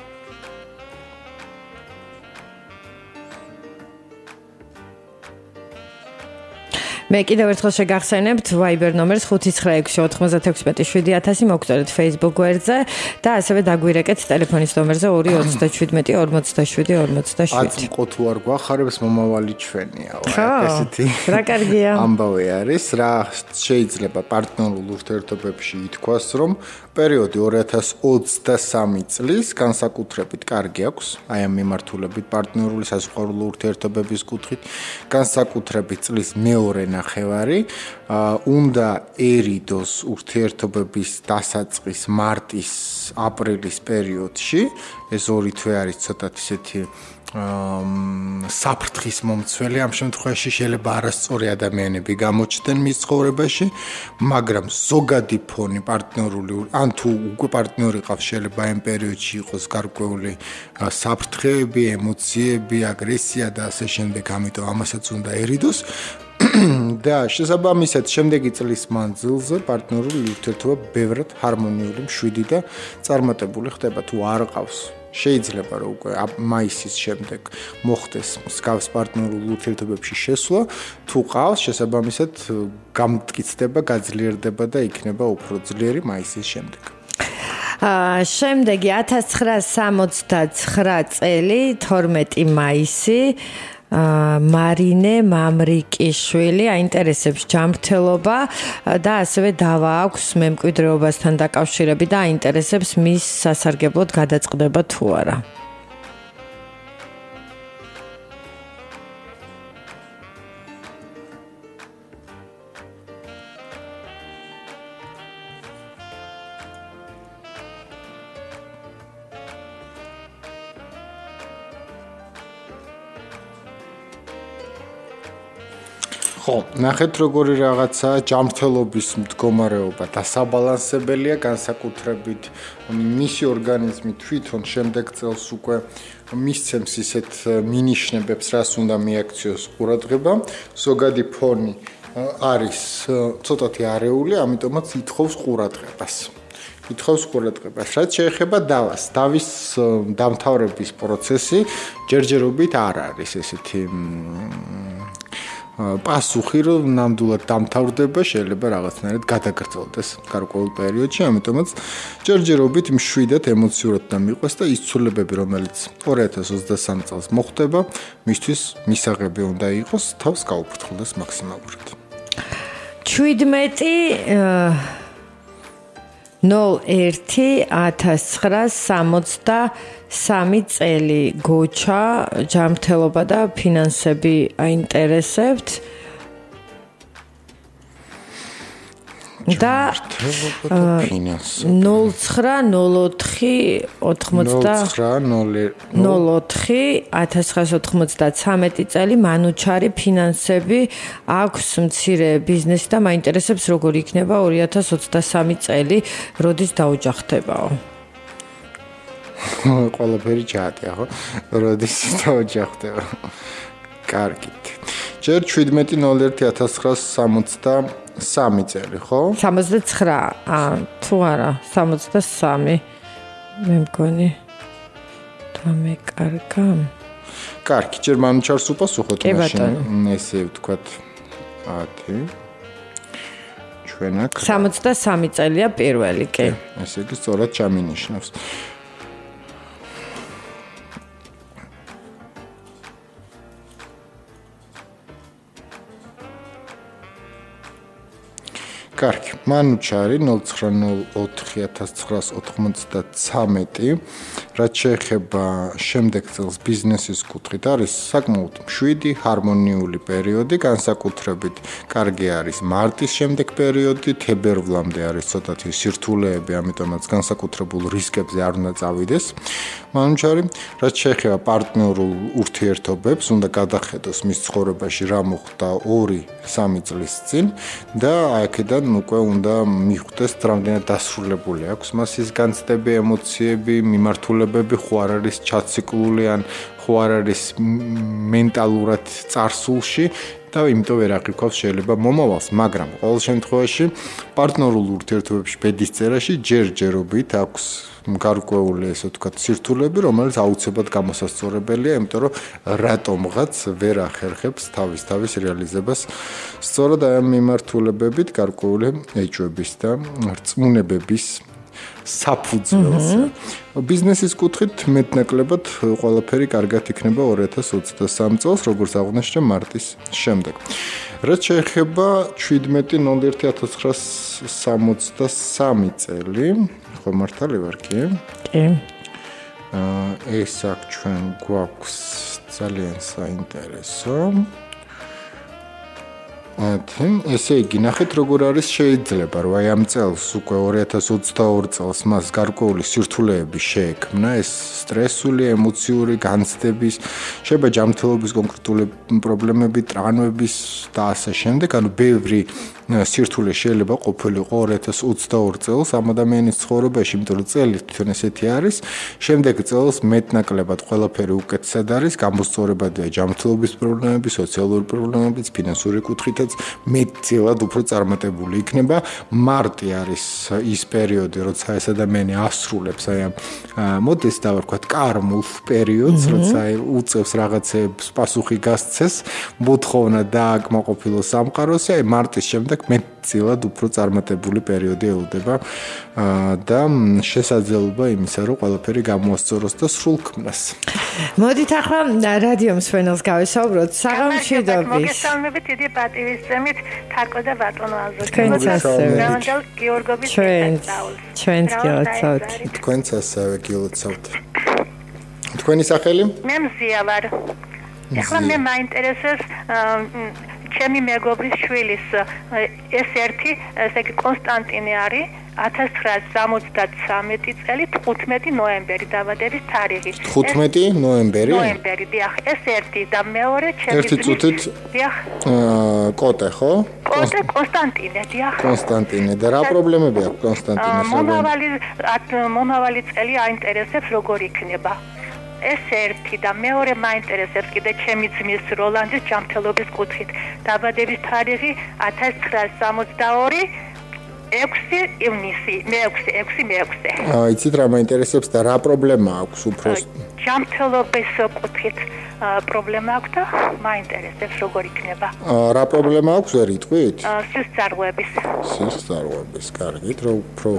მე კიდევ ერთხელ შეგახსენებთ Viber ნომერს 59669677000 მოგწერეთ Facebook გვერდზე და ასევე დაგვირეკეთ ტელეფონის ნომერზე 237424747. აც მყო არ გვახარებს მომავალი ჩვენია. ესეთი. რა კარგია. ამბავი არის, რა შეიძლება პარტნიორულ ურთიერთობებში ითქვას, რომ პერიოდი 2023 წლის განსაკუთრებით კარგი აქვს, აი ამ მიმართულებით პარტნიორული საზღვაო ურთიერთობების კუთხით, განსაკუთრებით წლის მეორე ნახევარი, უნდა ერიდოს ურთიერთობების დასაწყის მარტის აპრილის პერიოდში, ეს ორი თვე არის ცოტა ისეთი საფრთხის მომცველი ამ შემთხვევაში შეიძლება არასწორი ადამიანები გამოჩნდნენ მის ცხოვრებაში, მაგრამ ზოგადი ფონი პარტნიორული ან თუ უკვე პარტნიორი ყავს შეიძლება ამ პერიოდში იყოს გარკვეული საფრთხეები, ემოციები, აგრესია და ასე შემდეგ, ამიტომ ამასაც უნდა ერიდოს. და შესაბამისად შემდეგი წლის მანძილზე პარტნიორული ურთიერთობა ბევრად ჰარმონიული, მშვიდი და წარმატებული ხდება თუ არ ყავს შეიძლება რომ უკვე მაისის შემდეგ მოხდეს მსგავს პარტნიორულ ურთიერთობებში შესვლა, თუ ყავს შესაბამისად გამტკიცდება, გაძლიერდება და იქნება უფრო ძლიერი მაისის შემდეგ. აა შემდეგი 1969 წელი 12 მაისი მარინე მამრიკიშვილი აინტერესებს ჯანმრთელობა და ასევე დავა აქვს მემკვიდრეობასთან დაკავშირებით და აინტერესებს მის სასარგებლოდ გადაწყდება თუ არა. ხო, ნახეთ როგორი რაღაცაა ჯანმრთელობის მდგომარეობა და საბალანსებელია განსაკუთრებით მისი ორგანიზმი თვითონ შემდეგ წელს უკვე მისცემს ისეთ მინიშნებებს, რას უნდა მიაქციოს ყურადღება. ზოგადი ფონი არის ცოტათი არეული, ამიტომაც ითხოვს ყურადღებას. ითხოვს ყურადღებას. რაც შეეხება დავას, დავის დამთავრების პროცესი ჯერჯერობით არ არის ესეთი პასუხი რომ ნამდვილად დამთავრდება შეიძლება რაღაცნაირად გადაგრძელდეს გარკვეულ პერიოდში, ამიტომაც ჯერჯერობით მშვიდად ემოციურად და მიყვეს და ის ცვლილებები, რომელიც 2023 წელს მოხდება, მისთვის მისაღები უნდა იყოს თავს გაუფრთხილდეს მაქსიმალურად. 17 01-1963 წელი. გოჩა ჯანმრთელობა და ფინანსები აინტერესებთ და 0904 1993 წელი მანუჩარი ფინანსები აქვს მცირე ბიზნესი და მაინტერესებს როგორ იქნება 2023 წელი როდის დაუჯახდებაო ყველაფერი ჩაატია ხო? როდის დაუჯახდება კარგით ჯერ 17.01.1960 3 წელი, ხო? 69. აა, თუ არა, 63. მე მგონი. და მე კარგა. კარგი, ჯერ მანჩარს უპასუხოთ მაშინ. ესე ვთქვათ. 10. ჩვენ აქ 63 წელია პირველი, კი. ესე იგი, სწორად ჩამინიშნავს. კარგი. მანუჩარი 09041993 რაც შეეხება შემდეგ წელს ბიზნესის კუთხით არის საკმაოდ მშვიდი, ჰარმონიული პერიოდი, განსაკუთრებით კარგი არის მარტის შემდეგ პერიოდი, თებერვლამდე არის ცოტათი სირთულეები, ამიტომაც განსაკუთრებულ რისკებზე არ უნდა წავიდეს. მანუჩარი რაც შეეხება პარტნიორულ ურთიერთობებს, უნდა გადახედოს მის ცხოვრებაში რა მოხდა 2-3 წლის წინ და აქედან უკვე უნდა მიხვდეს რამდენად დასრულებული აქვს მას ის განცდები, ემოციები, მიმართულებები ხო არ არის ჩაციკლული ან ხო არ არის მენტალურად წარსულში და იმიტომ ვერ აღიქვავს შეიძლება მომავალს, მაგრამ ყოველ შემთხვევაში პარტნიორულ ურთიერთობებში ბედის წერაში ჯერჯერობით აქვს გარკვეული ესე ვთქვათ სირთულეები, რომელიც აუცილებლად გამოსასწორებელია, იმიტომ რომ რატომღაც ვერ ახერხებს თავის თავის რეალიზებას. სწორედ ამ მიმართულებებით გარკვეული ეჭვების და რწმუნებების საფუძველს. ბიზნესის კუთხით მეტნაკლებად ყველაფერი კარგად იქნება 2023 წელს, როგორც აღნიშნე მარტის შემდეგ. რაც შეეხება 17.01.1963 წელი, ხო მართალი ვარ კი? კი. აა ეს აქ ჩვენ გვაქვს ძალიან საინტერესო. ათი ესე იგი ნახეთ როგორ არის შეიძლება რომ აი ამ წელს უკვე 2022 წელს მას გარკვეული სირთულეები შეექმნა ეს სტრესული ემოციური განცდების შეიძლება ჯანმრთელობის კონკრეტული პრობლემები ტრანვების და ასე შემდეგ. ანუ ბევრი სირთულე შეიძლება ყოფილიყო 2022 წელს ამ ადამიანის ცხოვრებაში, იმიტომ რომ წელი თვითონ ესეთი არის. შემდეგ წელს მეტნაკლებად ყველაფერი უკეთესად არის, გამოსწორებადია ჯანმრთელობის პრობლემები, სოციალური პრობლემებიც, ფინანსური კუთხითაც. მეტწილად უფრო წარმატებული იქნება. მარტი არის ის პერიოდი, როცა ეს ადამიანი ასრულებს აი ამ მოდეს და ვთქვათ კარმულ პერიოდს, როცა უწევს რაღაცებს პასუხი გასცეს, მოთხოვნა დააკმაყოფილოს სამყაროს, აი მარტის შემდეგ შემდეგ მეტწილად უფრო წარმატებული პერიოდი ელოდება და შესაძლებლობა იმისა, რომ ყველაფერი გამოასწოროს და სრულ ქმნას. მოდით ახლა რადიო მსვენელს გავესაუბროთ საღამოშიდობის. მოგესალმებით დიდი პატივისცემით თარკო და ბატონო აზრით. თქვენც ასევე. გიორგობის ჩვენც ჩვენც გილოცავთ. თქვენც ასევე გილოცავთ. თქვენი სახელი? მე მზია ვარ. ახლა მე მაინტერესებს ჩემი მეგობრის შვილის ეს ერთი ესე იგი კონსტანტინე არის 1973 წელი 15 ნოემბერი დაბადების თარიღი. 15 ნოემბერი? ნოემბერი დიახ ეს ერთი და მეორე ჩემი ერთი წუთით დიახ. აა კოტე ხო? კოტე კონსტანტინე დიახ. კონსტანტინე და რა პრობლემები აქვს კონსტანტინეს მომავალი მომავალი წელი აინტერესებს როგორ იქნება ეს ერთი და მეორე მაინტერესებს კიდე ჩემი ძმის როლანდის ჯანმრთელობის კუთხით. დაბადების თარიღი 1962 6 ივნისი, მე-6, 6 მე-6. აა იცით რა მაინტერესებს და რა პრობლემა აქვს უფრო ჯამთელობის კუთხით პრობლემა აქვს და მაინტერესებს როგორ იქნება. აა რა პრობლემა აქვს ვერ იტყვით? სისწარღვების. სისწარღვების, კარგით, რომ უფრო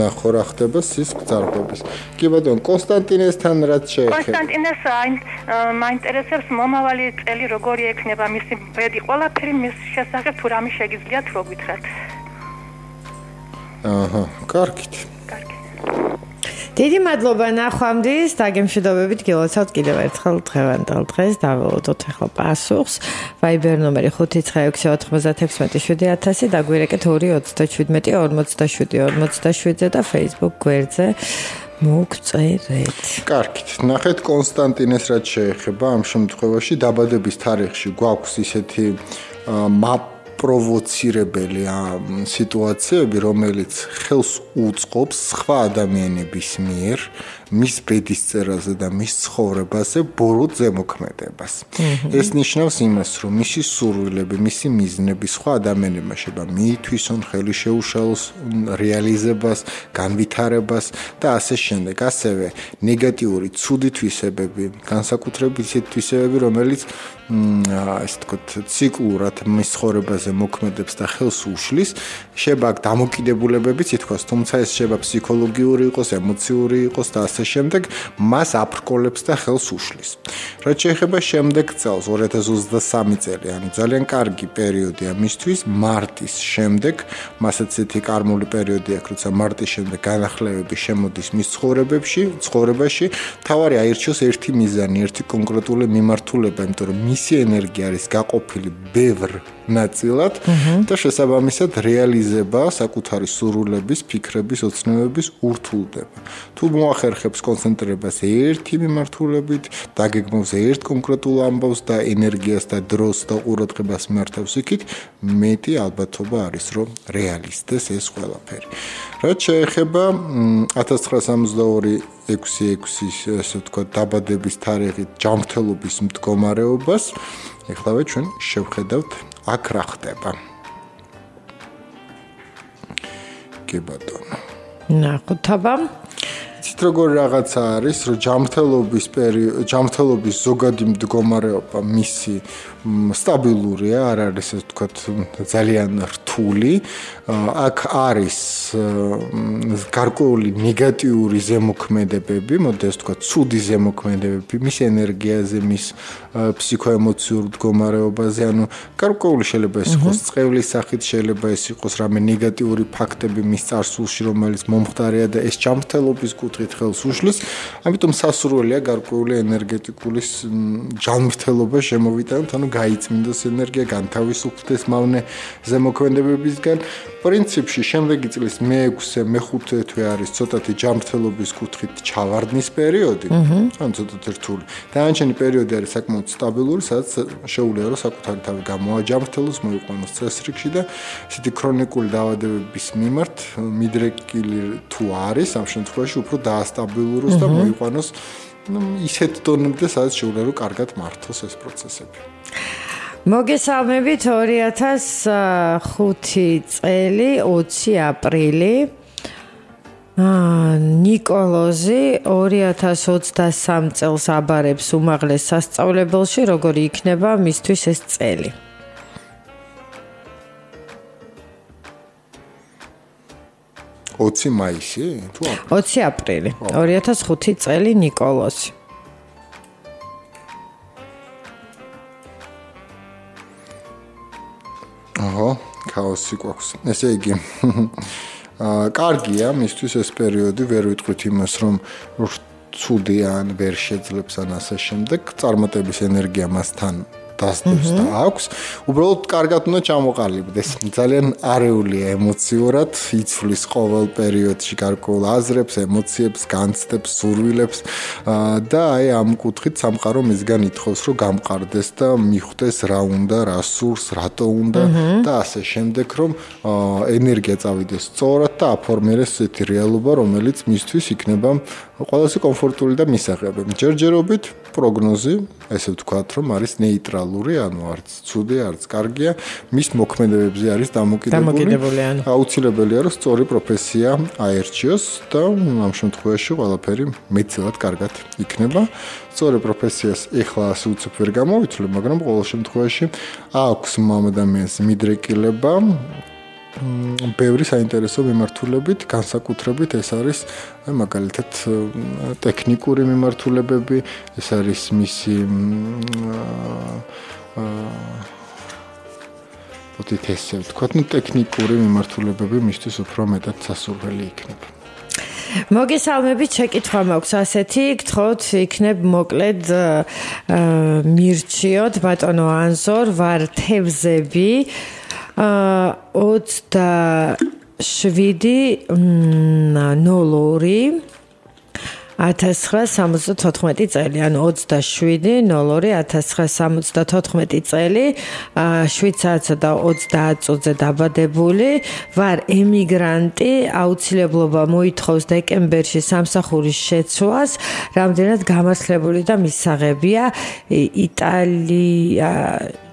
ნახო რა ხდება სისწარღვების. კი ბატონ, კონსტანტინესთან რაც შეეხება. კონსტანტინეს მაინტერესებს მომავალი წელი როგორი ექნება მისი ბედი ყველაფერი მის შესახებ თუ რამე შეგიძლიათ რო გითხრათ. აჰა, კარგით. დიდი მადლობა ნახვამდის დაგემშვიდობებით გილოცავთ კიდევ ერთხელ დღევანდელ დღეს დაველოდოთ ახლა პასუხს Viber ნომერი 5969000 დაგვირეკეთ 2375457 და Facebook გვერდზე მოგწერეთ. კარგით, ნახეთ კონსტანტინეს რაც შეეხება ამ შემთხვევაში დაბადების თარიღში გვაქვს ისეთი map პროვოცირებელი სიტუაციები, რომელიც ხელს უწყობს სხვა ადამიანების მიერ მის ბედისწერაზე და მის ცხოვრებაზე ბოროტ ზემოქმედებას. ეს ნიშნავს იმას, რომ მისი სურვილები, მისი მიზნები სხვა ადამიანებმა შეება მიითვისონ, ხელი შეუშალოს რეალიზებას, განვითარებას და ასე შემდეგ. ასევე ნეგატიური ცუდი თვისებები, განსაკუთრებით ისეთი თვისებები, რომელიც ასე თქოთ, ციკლურად მის ცხოვრებაზე მოქმედებს და ხელს უშლის, შეება დამოკიდებულებებიც ითქვას, თუმცა ეს შეება ფსიქოლოგიური იყოს, ემოციური იყოს და ასე შემდეგ მას აფრკოლებს და ხელს უშლის. რაც შეეხება შემდეგ წელს 2023 წელი, ანუ ძალიან კარგი პერიოდია მისთვის მარტის შემდეგ, მასაც ესეთი კარმული პერიოდი აქვს, როცა მარტის შემდეგ განახლებები შემოდის მის ცხოვრებებში, ცხოვრებაში, თავარი აირჩიოს ერთი მიზანი, ერთი კონკრეტული მიმართულება, იმიტომ რომ მისი ენერგია არის გაყოფილი ბევრ ნაწილად და შესაბამისად რეალიზება საკუთარი სურვილების, ფიქრების, ოცნებების ურთულდება. თუ მოახერხებს კონცენტრებას ერთი მიმართულებით, დაგეგმავს ერთ კონკრეტულ ამბავს და ენერგიას და დროს და ყურადღებას მართავს იქით, მეტი ალბათობა არის, რომ რეალისტეს ეს ყველაფერი. რაც შეეხება 1962 6-6-ის ასე ვთქვა დაბადების თარიღით ჯანმრთელობის მდგომარეობას, ეხლავე ჩვენ შევხედავთ აქ რა ხდება. კი ბატონო. ნახოთაბა ცით როგორ რაღაცა არის, რომ ჯანმრთელობის პერიოდი, ჯანმრთელობის ზოგადი მდგომარეობა მისი სტაბილურია, არ არის ასე ვთქვათ ძალიან რთული. აქ არის გარკვეული ნეგატიური ზემოქმედებები, მოდი ასე ვთქვათ, ცუდი ზემოქმედებები მის ენერგიაზე, მის ფსიქოემოციურ მდგომარეობაზე, ანუ გარკვეული შეიძლება ეს იყოს წევლის სახით, შეიძლება ეს იყოს რამე ნეგატიური ფაქტები მის წარსულში, რომელიც მომხდარია და ეს ჯანმრთელობის კუთხით ხელს უშლის. ამიტომ სასურველია გარკვეული ენერგეტიკული ჯანმრთელობა შემოვიტანოთ, ანუ გაიწმინდოს ენერგია, განთავისუფლდეს მავნე ზემოქმედებებისგან. პრინციპში შემდეგი წლის მე-6-ე, მე-5-ე თვე არის ცოტათი ჯანმრთელობის კუთხით ჩავარდნის პერიოდი. ან ცოტათი რთული. დანარჩენი პერიოდი არის საკმაოდ სტაბილური, სადაც შეუძლია რომ საკუთარი თავი გამოაჯანმრთელოს, მოიყვანოს წესრიგში და ისეთი ქრონიკული დაავადებების მიმართ მიდრეკილი თუ არის, ამ შემთხვევაში უფრო დაასტაბილუროს და მოიყვანოს ну ისეთ დონემდე სადაც შეუძლია რომ კარგად მართოს ეს პროცესები. მოგესალმებით 2005 წელი 20 აპრილი ნიკოლოზი 2023 წელს აბარებს უმაღლეს სასწავლებელში, როგორი იქნება მისთვის ეს წელი? 20 მაისი? თუ 20 აპრილი 2005 წელი نيكოლოსი აჰა, хаоსი გვაქვს. ესე იგი აა კარგია, მისთვის ეს პერიოდი ვერ ვიტყვით იმას, რომ ცუდი ან ვერ შეძლებს ან ასე შემდეგ, წარმატების ენერგია მასთან დასდებს და აქვს. უბრალოდ კარგად უნდა ჩამოყალიბდეს. ძალიან არეულია ემოციურად, იცვლის ყოველ პერიოდში გარკვეულ აზრებს, ემოციებს, განცდებს, სურვილებს და აი ამ კუთხით სამყარო მისგან ითხოვს, რომ გამყარდეს და მიხვდეს რა უნდა, რა სურს, რატო უნდა და ასე შემდეგ, რომ ენერგია წავიდეს სწორად და აფორმირდეს ესეთი რეალობა, რომელიც მისთვის იქნება ყველაზე კომფორტული და მისაღები. ჯერჯერობით პროგნოზი, ესე ვთქვათ, რომ არის ნეიტრალური, ანუ არც ცუდი, არც კარგია, მის მოქმედებებზე არის დამოკიდებული. აუცილებელია, რომ სწორი პროფესია აერჩიოს და ამ შემთხვევაში ყველაფერი მეცილად კარგად იქნება. სწორი პროფესიას ეხლა ასე უცებ ვერ გამოვიცვლებ, მაგრამ ყოველ შემთხვევაში აქვს მამ ადამიანს მიდრეკილება ბევრი საინტერესო მიმართულებით, განსაკუთრებით ეს არის მაგალითად ტექნიკური მიმართულებები, ეს არის მისი აა ოდით ესე ვთქვათ, ну ტექნიკური მიმართულებები მისთვის უფრო მეტად სასურველი იქნება. მოგესალმებით, შეკითხვა მაქვს ასეთი, გთხოვთ, იქნებ მოკლედ მირჩიოთ ბატონო ანზორ, ვარ თევზები. აა 27 ნოლორი 1974 წელი, ანუ 27.02.1974 წელი, შვიცარიასა და 30 წუთზე დაბადებული, ვარ ემიგრანტი, აუცილებლობა მოითხოვს დეკემბერში სამსახურის შეცვლას, რამდენად გამართლებული და მისაღებია იტალია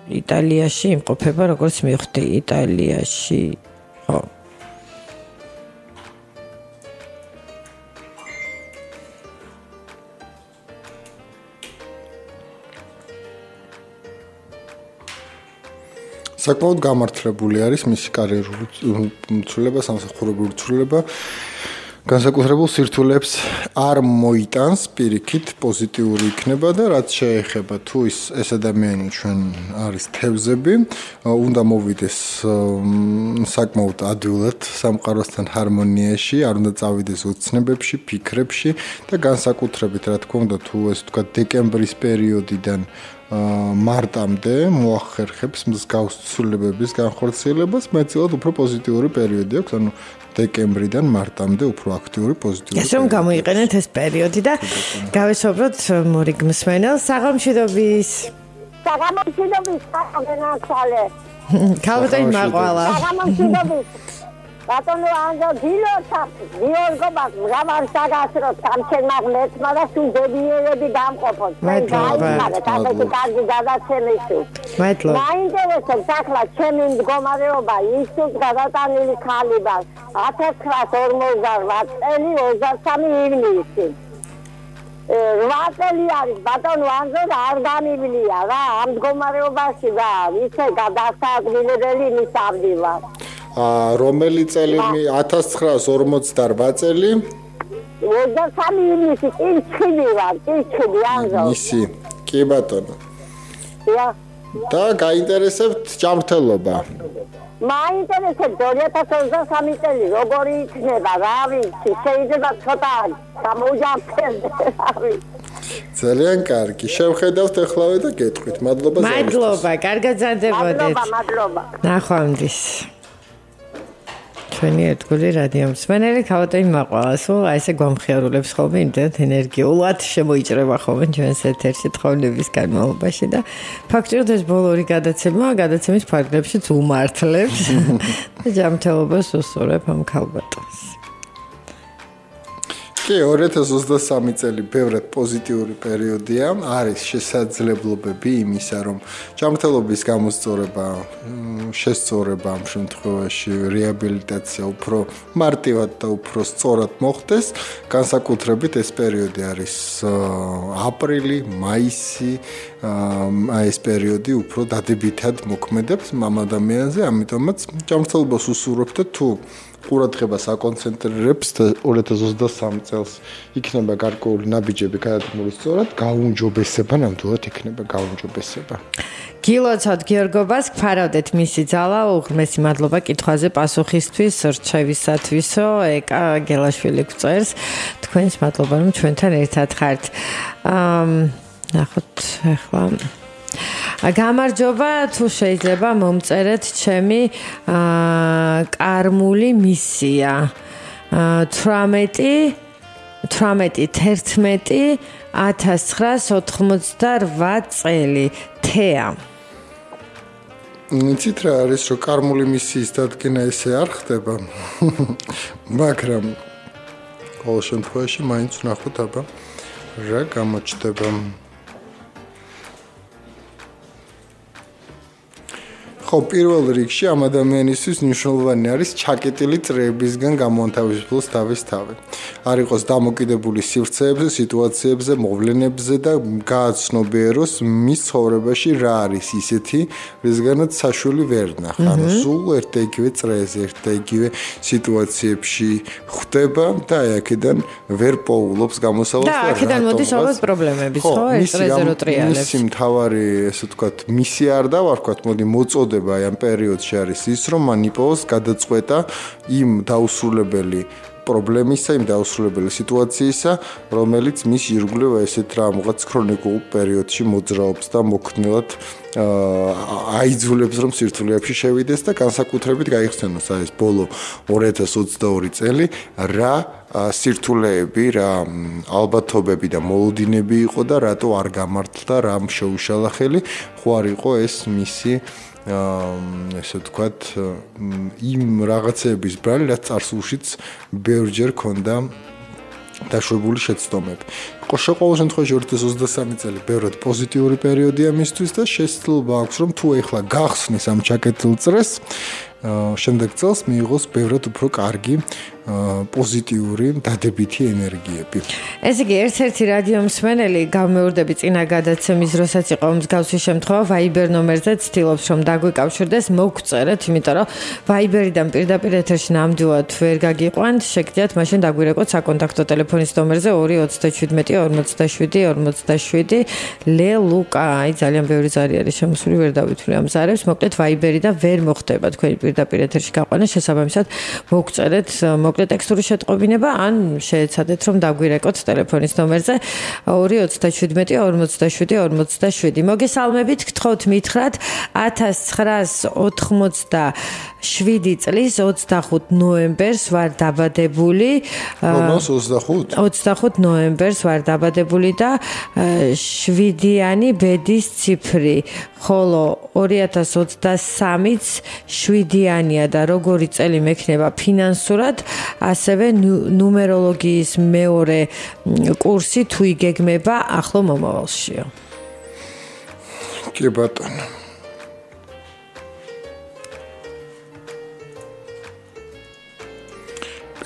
იტალიაში იმყოფება როგორც მივხვდი იტალიაში ხო საკმაოდ გამართლებული არის მისი კარიერული ცვლილება, სამსახურებრივი ცვლილება. განსაკუთრებულ სირთულეებს არ მოიტანს. პირიქით პოზიტიური იქნება და რაც შეეხება თუ ის ეს ადამიანი ჩვენ არის თევზები უნდა მოვიდეს საკმაოდ ადვილად სამყაროსთან ჰარმონიაში არ უნდა წავიდეს უცნებებში ფიქრებში და განსაკუთრებით რა თქმა უნდა თუ ეს თქვა დეკემბრის პერიოდიდან მარტამდე მოახერხებს მსგავს ცვლილებების განხორციელებას, მეტწილად უფრო პოზიტიური პერიოდი აქვს, ანუ დეკემბრიდან მარტამდე უფრო აქტიური პოზიტიური. ესე რომ გამოიყენეთ ეს პერიოდი და გავესაუბროთ მორიგ მსმენელს საღამშვიდობის. საღამშვიდობის, საღამშვიდობის. კალბატონი მაყვალა. საღამშვიდობის. ბატონო ანდა დილოთა გიორგო ბაკ გამარ საგასრო სამჩენ მაგნეტმა და სუძებიერები დამყოფოთ მადლობა თათეთი კარგი გადაცემის მადლობა მაინტერესებს ახლა ჩემი მდგომარეობა ისუს გადატანილი ხალიბა 1948 წელი 23 ივნისი ვატელი არის ბატონო ანზო არ გამიბლია რა ამ მდგომარეობაში და ისე გადასაადვილებელი მისავდივა რომელი წელი 1948 წელი 23 ივნისი კიჩხი ვარ კიჩხი ანზო ისი კი ბატონო და და გაინტერესებთ ჯამრთელობა მაინტერესებს 2023 წელი როგორი იქნება რა ვიცი შეიძლება ცოტა რა ვიცი ძალიან კარგი. შევხედავთ ახლავე და გეტყვით. მადლობა ზარისთვის. მადლობა, კარგად ზარდებოდეთ. მადლობა, მადლობა. ნახვამდის. ჩვენი ერთგული რადიო მსმენელი ქავატოი მაყვალასო აი ესე გვამხიარულებს ხოლმე იმდენად ენერგიულად შემოიჭრება ხოლმე ჩვენს ეთერში თხოვნების განმავლობაში და ფაქტობრივად ეს ბოლო ორი გადაცემა გადაცემის ფარგლებშიც უმართლებს. და ჯანმრთელობას უსურვებ ამ ქალბატონს კი 2023 წელი ბევრად პოზიტიური პერიოდია. არის შესაძლებლობები იმისა რომ ჯანმრთელობის გამოსწორება შესწორება ამ შემთხვევაში რეაბილიტაცია უფრო მარტივად და უფრო სწორად მოხდეს. განსაკუთრებით ეს პერიოდი არის აპრილი მაისი აი ეს პერიოდი უფრო დადებითად მოქმედებს მამ ადამიანზე ამიტომაც ჯანმრთელობას უსურვებთ და თუ ყურადღებას აკონცენტრირებს 2023 წელს იქნება გარკვეული ნაბიჯები გადადგმული სწორად გაუნჯობესება ნამდვილად იქნება გაუნჯობესება. გილოცოთ გიორგობას ფარავდეთ მისი ძალა უღმესი მადლობა კითხვაზე პასუხისთვის რჩევისათვისო ეკა გელაშვილი გწერს თქვენს მადლობა რომ ჩვენთან ერთად ხართ. აა ნახოთ ახლა გამარჯობა თუ შეიძლება მომწერეთ ჩემი კარმული მისია. 18 18 11 1988 წელი. თეა. იცით რა არის რომ კარმული მისიის დადგენა ესე არ ხდება? მაგრამ ყოველ შემთხვევაში მაინც ნახოთ აბა რა გამოჩდება ხო, პირველ რიგში ამ ადამიანისთვის მნიშვნელოვანი არის ჩაკეტილი წრეებისგან გამოანთავისუფლოს თავის თავი. არ იყოს დამოკიდებული სივრცეებზე, სიტუაციებზე, მოვლენებზე და გააცნობიეროს მის ცხოვრებაში რა არის ისეთი, რისგანაც საშვილი ვერ ნახა. ანუ სულ ერთ და იგივე წრეზე, ერთ და იგივე სიტუაციებში ხვდება და აი აქედან ვერ პოულობს გამოსავალს და აქედან მოდის ალბათ პრობლემები, ხო? ეს წრეზე რო ტრიალებს. მისი მთავარი, ესე ვთქვათ, მისია არ დავარქვათ, მოდი მოწოდება აი ამ პერიოდში არის ის, რომ მან იპოვოს გადაწყვეტა იმ დაუსრულებელი პრობლემისა, იმ დაუსრულებელი სიტუაციისა, რომელიც მის ირგვლივ ესეთ რაღაცა ქრონიკულ პერიოდში მოძრაობს და მოქნილად აიძულებს რომ სირთულეებში შევიდეს და განსაკუთრებით გაიხსენოს აი ეს ბოლო 2022 წელი რა სირთულეები, რა ალბათობები და მოლოდინები იყო და რატო არ გამართლდა, რა შეუშალა ხელი, ხო არ იყო ეს მისი ესე ვთქვათ იმ რაღაცების ბრალი რაც წარსულშიც ბევრჯერ ქონდა დაშვებული შეცდომები. ყოველ შემთხვევაში 2023 წელი ბევრად პოზიტიური პერიოდია მისთვის და შესაძლოა აქვს რომ თუ ეხლა გახსნის ამ ჩაკეტილ წრეს შემდეგ წელს მიიღოს ბევრად უფრო კარგი პოზიტიური დადებითი ენერგიები. ესე იგი, ერთ-ერთი რადიო მსმენელი გამეორდები წინა გადაცემის დროსაც იყო მსგავსი შემთხვევა Viber ნომერზე ცდილობს რომ დაგვიკავშირდეს, მოგწერეთ, იმიტომ რომ Viber-დან პირდაპირ ეთერში ნამდვილად ვერ გაგიყვანთ, შეგძლიათ მაშინ დაგვირეკოთ საკონტაქტო ტელეფონის ნომერზე 237-47-47 ლელუკა. აი ძალიან ბევრი ზარი არის შემოსული, ვერ დავითვლი ამ ზარებს. მოკლედ Viber-დან ვერ მოხდება თქვენი პირდაპირ ეთერში გაყვანა, შესაბამისად მოგწერეთ მოგ მოკლე ტექსტური შეტყობინება. ან შეეცადეთ რომ დაგვირეკოთ ტელეფონის ნომერზე 237-47-47 მოგესალმებით გთხოვთ მითხრათ 1987 წლის 25 ნოემბერს ვარ დაბადებული 25 25 ნოემბერს ვარ დაბადებული და შვიდიანი ბედის ციფრი ხოლო 2023-ც შვიდიანია და როგორი წელი მექნება ფინანსურად ასევე ნუმეროლოგიის მეორე კურსი თუ იგეგმება ახლო მომავალშიო. კი ბატონო.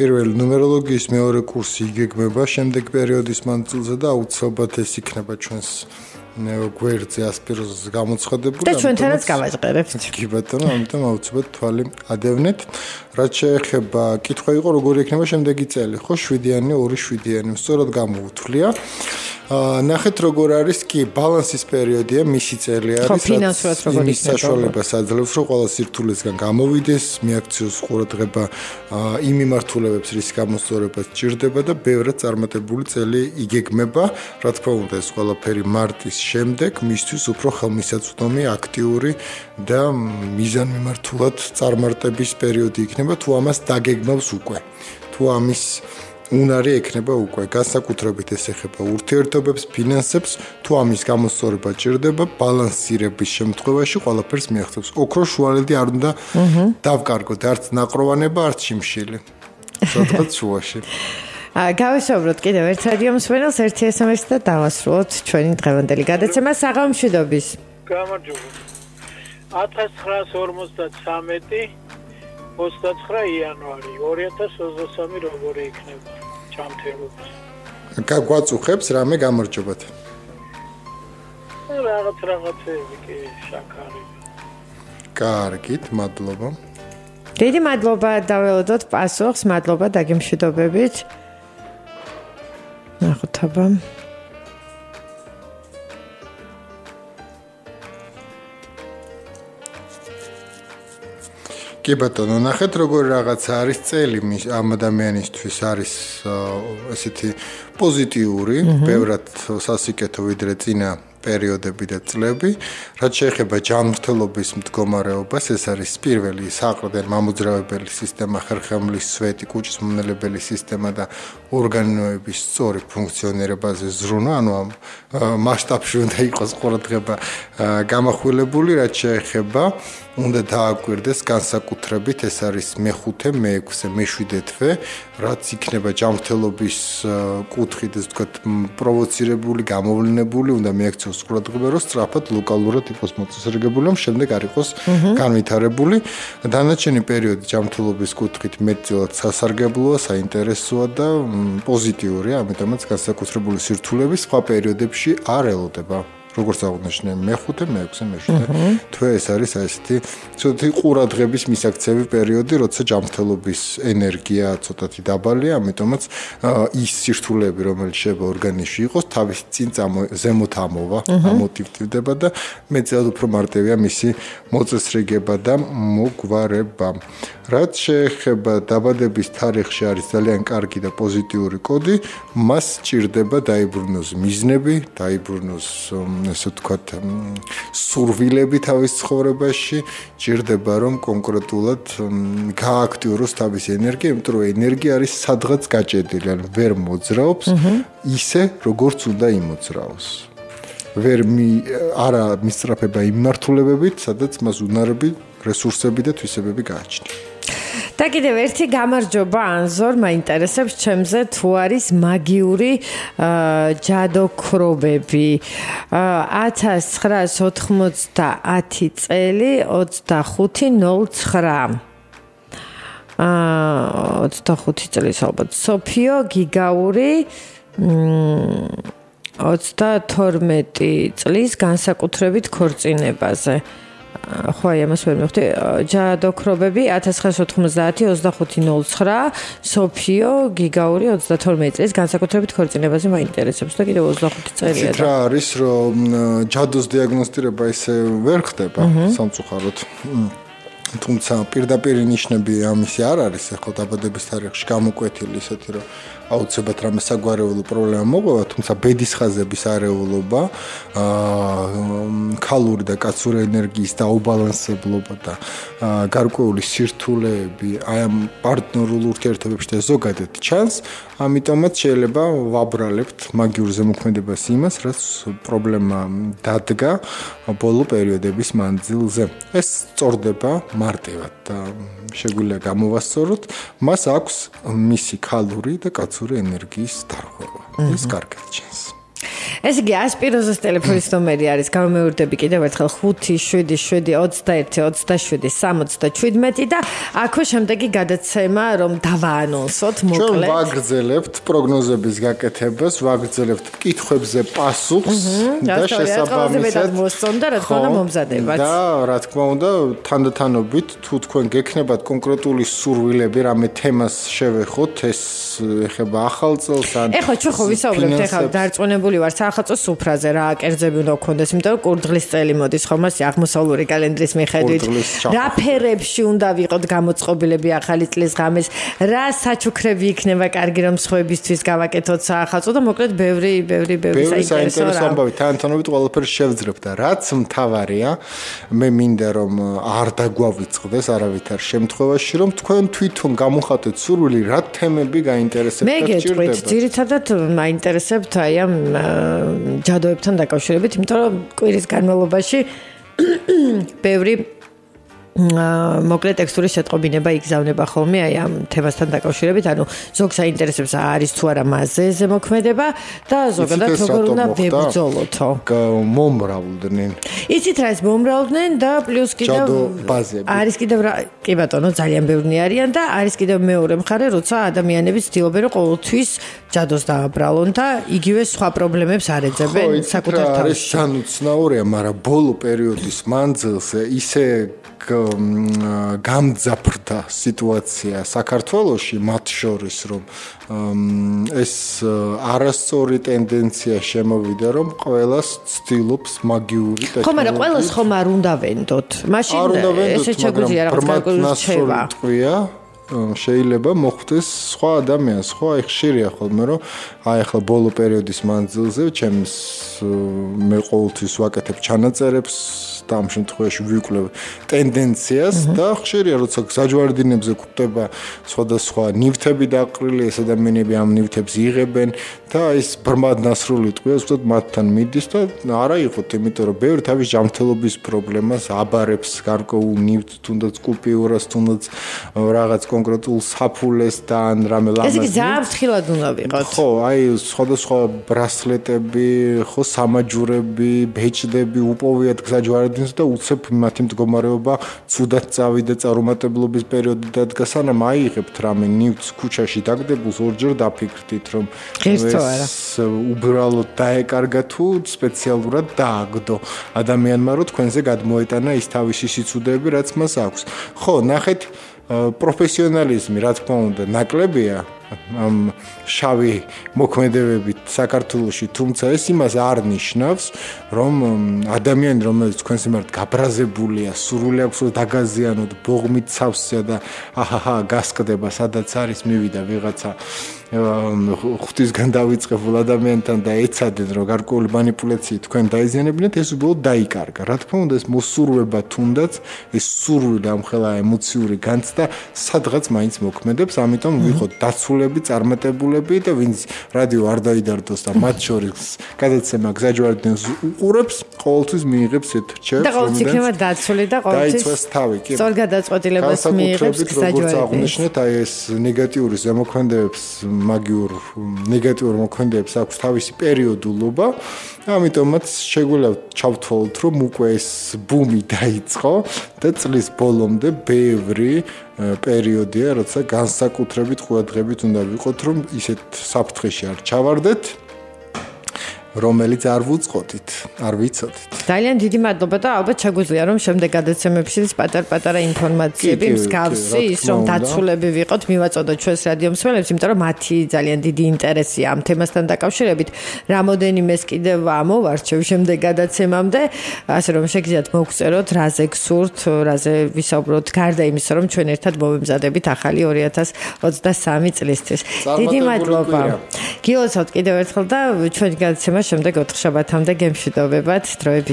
პირველ ნუმეროლოგიის მეორე კურსი იგეგმება შემდეგ პერიოდის მანძილზე და აუცილებლად ეს იქნება ჩვენს გვერდზე ასპიროზს გამოცხადებული და ჩვენთანაც გავაჟღერებთ. კი ბატონო, ამიტომ აუცილებლად თვალი ადევნეთ. რაც შეეხება, კითხვა იყო როგორი იქნება შემდეგი წელი, ხო, 7-იანი, 2-7-იანი, სწორად გამოუთვლია. ნახეთ როგორ არის. კი ბალანსის პერიოდია მისი წელი არის ფინანსურად როგორ ის საშუალებას აძლევს რომ ყველა სირთულესგან გამოვიდეს მიაქციოს ყურადღება იმ მიმართულებებს რის გამოსწორებას ჭირდება და ბევრად წარმატებული წელი იგეგმება. რა თქმა უნდა ეს ყველაფერი მარტის შემდეგ მისთვის უფრო ხელმისაწვდომი აქტიური და მიზანმიმართულად წარმარტების პერიოდი იქნება თუ ამას დაგეგმავს უკვე. თუ ამის უნარი ექნება უკვე განსაკუთრებით ეს ეხება ურთიერთობებს, ფინანსებს, თუ ამის გამოსწორება ჭირდება, ბალანსირების შემთხვევაში ყველაფერს მიაღწევს. ოქრო შუალედი არ უნდა დავკარგოთ, არც ნაკროვანება, არც შიმშილი. სადღაც შუაში. ა გავესაუბროთ კიდევ ერთ რადიო მსმენელს ერთი SMS და დავასრულოთ ჩვენი დღევანდელი გადაცემა საღამშვიდობის. გამარჯობა. 1953 29 იანვარი 2023 როგორი იქნება? ჩამთელობს. გაგვაწუხებს რამე გამარჯობათ. რაღაც რაღაცები კი შაქარი. კარგით, მადლობა. დიდი მადლობა დაველოდოთ პასუხს, მადლობა დაგემშვიდობებით. ნახოთ აბა. კი ბატონო, ნახეთ როგორ რაღაცა არის წელი ამ ადამიანისთვის არის ესეთი პოზიტიური, ბევრად სასიკეთო ვიდრე წინა პერიოდები და წლები, რაც შეეხება ჯანმრთელობის მდგომარეობას, ეს არის პირველი საყრდენ მამოძრავებელი სისტემა, ხერხემლის სვეტი, კუჭის მომნელებელი სისტემა და ორგანოების სწორი ფუნქციონირებაზე ზრუნვა, ანუ ამ მასშტაბში უნდა იყოს ყურადღება გამახვილებული, რაც შეეხება უნდა დააკვირდეს განსაკუთრებით ეს არის მე-5, მე-6, მე-7 თვე, რაც იქნება ჯანმრთელობის კუთხით, ასე ვთქვათ, პროვოცირებული, გამოვლენებული, უნდა მიაქციოს იყოს ყურადღება, რომ სწრაფად ლოკალურად იყოს მოწესრიგებული, რომ შემდეგ არ იყოს განვითარებული. დანარჩენი პერიოდი ჯანმრთელობის კუთხით მეტწილად სასარგებლოა, საინტერესოა და პოზიტიურია, ამიტომაც განსაკუთრებული სირთულეები სხვა პერიოდებში არ ელოდება. როგორც აღნიშნე მე-5, მე-6, მე-7. თვე ეს არის აი ესეთი ცოტათი ყურადღების მისაქცევი პერიოდი, როცა ჯანმრთელობის ენერგია ცოტათი დაბალია, ამიტომაც ის სირთულეები, რომელიც შეიძლება ორგანიზმში იყოს, თავის წინ ზემოთ ამოვა, ამოტივდება და მეცად უფრო მარტივია მისი მოწესრიგება და მოგვარება. რაც შეეხება დაბადების თარიღში არის ძალიან კარგი და პოზიტიური კოდი, მას ჭირდება დაიბრუნოს მიზნები, დაიბრუნოს ესე ვთქვათ, სურვილები თავის ცხოვრებაში, ჭირდება რომ კონკრეტულად გააქტიუროს თავის ენერგია, იმიტომ რომ ენერგია არის სადღაც გაჭედილი, ან ვერ მოძრაობს ისე, როგორც უნდა იმოძრაოს. ვერ მი არა მისწრაფება იმართულებებით, სადაც მას უნარები, რესურსები და თვისებები გააჩნია. და კიდევ ერთი გამარჯობა ანზორ მაინტერესებს ჩემზე თუ არის მაგიური ჯადოქრობები. 1990 წელი 2509 აა 25 წელი ალბათ სოფიო გიგაური 32 წლის განსაკუთრებით ქორწინებაზე. ხო აი ამას ვერ მივხვდი ჯადოქრობები 1990-2509 სოფიო გიგაური 32 წლის განსაკუთრებით ქორწინებაზე მაინტერესებს. და კიდევ 25 წელია და რა არის რომ ჯადოს დიაგნოსტირება ისე ვერ ხდება სამწუხაროდ. თუმცა პირდაპირ ნიშნები ამისი არ არის ახლა დაბადების თარიღში გამოკვეთილი ისეთი რომ აუცილებლად რამე საგვარეულო პრობლემა მოყვება, თუმცა ბედის ხაზების არეულობა, აა კალური და კაცური ენერგიის დაუბალანსებლობა და გარკვეული სირთულეები აი ამ პარტნიორულ ურთიერთობებში და ზოგადად ჩანს, ამიტომაც შეიძლება ვაბრალებთ მაგიურ ზემოქმედებას იმას, რაც პრობლემა დადგა ბოლო პერიოდების მანძილზე. ეს სწორდება მარტივად და შეგვიძლია გამოვასწოროთ, მას აქვს მისი კალური და კაცური ენერგიის დარღვევა. ეს კარგად ჩანს. ეს იგი ასპიროზის ტელეფონის ნომერი არის. გამომეორდები კიდევ ერთხელ 5772127 და აქვე შემდეგი გადაცემა რომ დავაანონსოთ მოკლედ. ჩვენ ვაგრძელებთ პროგნოზების გაკეთებას, ვაგრძელებთ კითხვებზე პასუხს და შესაბამისად მოსწონდა რა თქმა უნდა მომზადებაც. და რა თქმა უნდა თანდათანობით თუ თქვენ გექნებათ კონკრეტული სურვილები რამე თემას შევეხოთ, ეს ეხება ახალ წელს ან ეხლა ჩვენ ხო ვისაუბრებთ ეხლა დარწმუნებული ვარ სახალხო სუფრაზე რა კერძები უნდა გქონდეს, იმიტომ რომ კურდღლის წელი მოდის ხომ ასე აღმოსავლური კალენდრის მიხედვით. რა ფერებში უნდა ვიყოთ გამოწყობილები ახალი წლის ღამეს? რა საჩუქრები იქნება კარგი რომ სხვებისთვის გავაკეთოთ სახალხო და მოკლედ ბევრი ბევრი ბევრი საინტერესო ამბავი თანთანობით ყველაფერს შევძრებ და რაც მთავარია, მე მინდა რომ არ დაგვავიწყდეს არავითარ შემთხვევაში რომ თქვენ თვითონ გამოხატეთ სურვილი რა თემები გაინტერესებთ და ჭირდება. მე გეტყვით, ძირითადად მაინტერესებთ აი ამ ჯადოებთან დაკავშირებით, იმიტომ რომ კვირის განმავლობაში ბევრი მოკლედ ტექსტური შეტყობინება იგზავნება ხოლმე აი ამ თემასთან დაკავშირებით, ანუ ზოგ საინტერესებს არის თუ არა მასზე ზემოქმედება და ზოგადად როგორ უნდა ვებრძოლოთო. მომრავლდნენ. იცით რა ის მომრავლდნენ და პლუს კიდევ არის კიდევ კი ბატონო ძალიან ბევრი არიან და არის კიდევ მეორე მხარე, როცა ადამიანები ცდილობენ რომ ყოველთვის ჯადოს დააბრალონ და იგივე სხვა პრობლემებს არ ეძებენ საკუთარ თავში. არის სანუცნაურია, მაგრამ ბოლო პერიოდის მანძილზე ისე გამძაფრდა სიტუაცია საქართველოში მათ შორის რომ ეს არასწორი ტენდენცია შემოვიდა რომ ყოველას ცდილობს მაგიური ტექნოლოგია ხო მაგრამ ყოველას ხომ არ უნდა ვენდოთ? მაშინ ესე შეგვიძლია რაღაც განკუთვნილი რჩევა შეიძლება მოხვდეს სხვა ადამიანს, ხო, აი ხშირია ხოლმე, რომ აი ახლა ბოლო პერიოდის მანძილზე ჩემს მე ყოველთვის ვაკეთებ ჩანაწერებს და ამ შემთხვევაში ვიკვლევ ტენდენციას და ხშირია როცა საჯვარდინებზე გვხვდება სხვადასხვა ნივთები დაყრილი, ეს ადამიანები ამ ნივთებს იღებენ და ის ბრმად ნასრული ტყვია ზუსტად მათთან მიდის და არა იყოთ, იმიტომ რომ ბევრი თავის ჯანმრთელობის პრობლემას აბარებს გარკვეულ ნივთს, თუნდაც კუპიურას, თუნდაც რაღაც კონკრეტულ საფულეს და ან რამე ეს კი ლამაზი. ძალიან ფრთხილად უნდა ვიყოთ. ხო, აი სხვადასხვა ბრასლეტები, ხო, სამაჯურები, ბეჭდები უპოვიათ გზაჯვარედინს და უცებ მათი მდგომარეობა ცუდად წავიდა წარუმატებლობის პერიოდი დადგა სანამ აიღებთ რამე ნივთს ქუჩაში დაგდებულს ორჯერ დაფიქრდით რომ არა. უბრალოდ დაეკარგა თუ სპეციალურად დააგდო ადამიანმა რომ თქვენზე გადმოეტანა ის თავისი სიცუდეები რაც მას აქვს. ხო, ნახეთ პროფესიონალიზმი რა თქმა უნდა ნაკლებია შავი მოქმედებებით საქართველოში, თუმცა ეს იმას არ ნიშნავს, რომ ადამიანი, რომელიც თქვენს მიმართ გაბრაზებულია, სურვილი აქვს რომ დაგაზიანოთ, ბოღმით სავსეა და აჰაჰა, გასკდება, სადაც არის მივიდა ვიღაცა ღვთისგან დავიწყებულ ადამიანთან და ეცადნენ რომ გარკვეული манипуляციით თქვენ დაიზიანებინათ, ეს უბრალოდ დაიკარგა. რა თქმა უნდა, ეს მოსურვება თუნდაც ეს სურვილი ამხელა ემოციური განცდა სადღაც მაინც მოქმედებს, ამიტომ ვიყოთ დაცული დაცულები, წარმატებულები და ვინც რადიო არ დაიდარდოს და მათ შორის გადაცემა გზაჯვარედინს უყურებს, ყოველთვის მიიღებს ეთ რჩევებს. და ყოველთვის იქნება დაცული და ყოველთვის დაიცვას თავი, კი. სწორ გადაწყვეტილებას მიიღებს განსაკუთრებით როგორც გზაჯვარედინს. აღნიშნეთ, აი ეს ნეგატიური ზემოქმედებს, მაგიურ ნეგატიურ მოქმედებს აქვს თავისი პერიოდულობა. ამიტომაც შეგვიძლია ჩავთვალოთ, რომ უკვე ეს ბუმი დაიწყო და წლის ბოლომდე ბევრი პერიოდია, როცა განსაკუთრებით ყურადღებით უნდა ვიყოთ, რომ ისეთ საფრთხეში არ ჩავარდეთ, რომელიც არ ვუწყოდით, არ ვიცოდით. ძალიან დიდი მადლობა და ალბათ შეგვიძლია რომ შემდეგ გადაცემებშიც პატარ-პატარა ინფორმაციები მსგავსი ის რომ დაცულები ვიყოთ მივაწოდოთ ჩვენს რადიო მსმენელებს იმიტომ რომ მათი ძალიან დიდი ინტერესია ამ თემასთან დაკავშირებით. რამოდენიმეს კიდევ ამოვარჩევ შემდეგ გადაცემამდე. ასე რომ შეგიძლიათ მოგწეროთ რაზე გსურთ რაზე ვისაუბროთ. გარდა იმისა რომ ჩვენ ერთად მოვემზადებით ახალი 2023 წლისთვის. დიდი მადლობა. გილოცავთ კიდევ ერთხელ და ჩვენი გადაცემა შემდეგ 4 შაბათამდე გემშვიდობებათ დროებით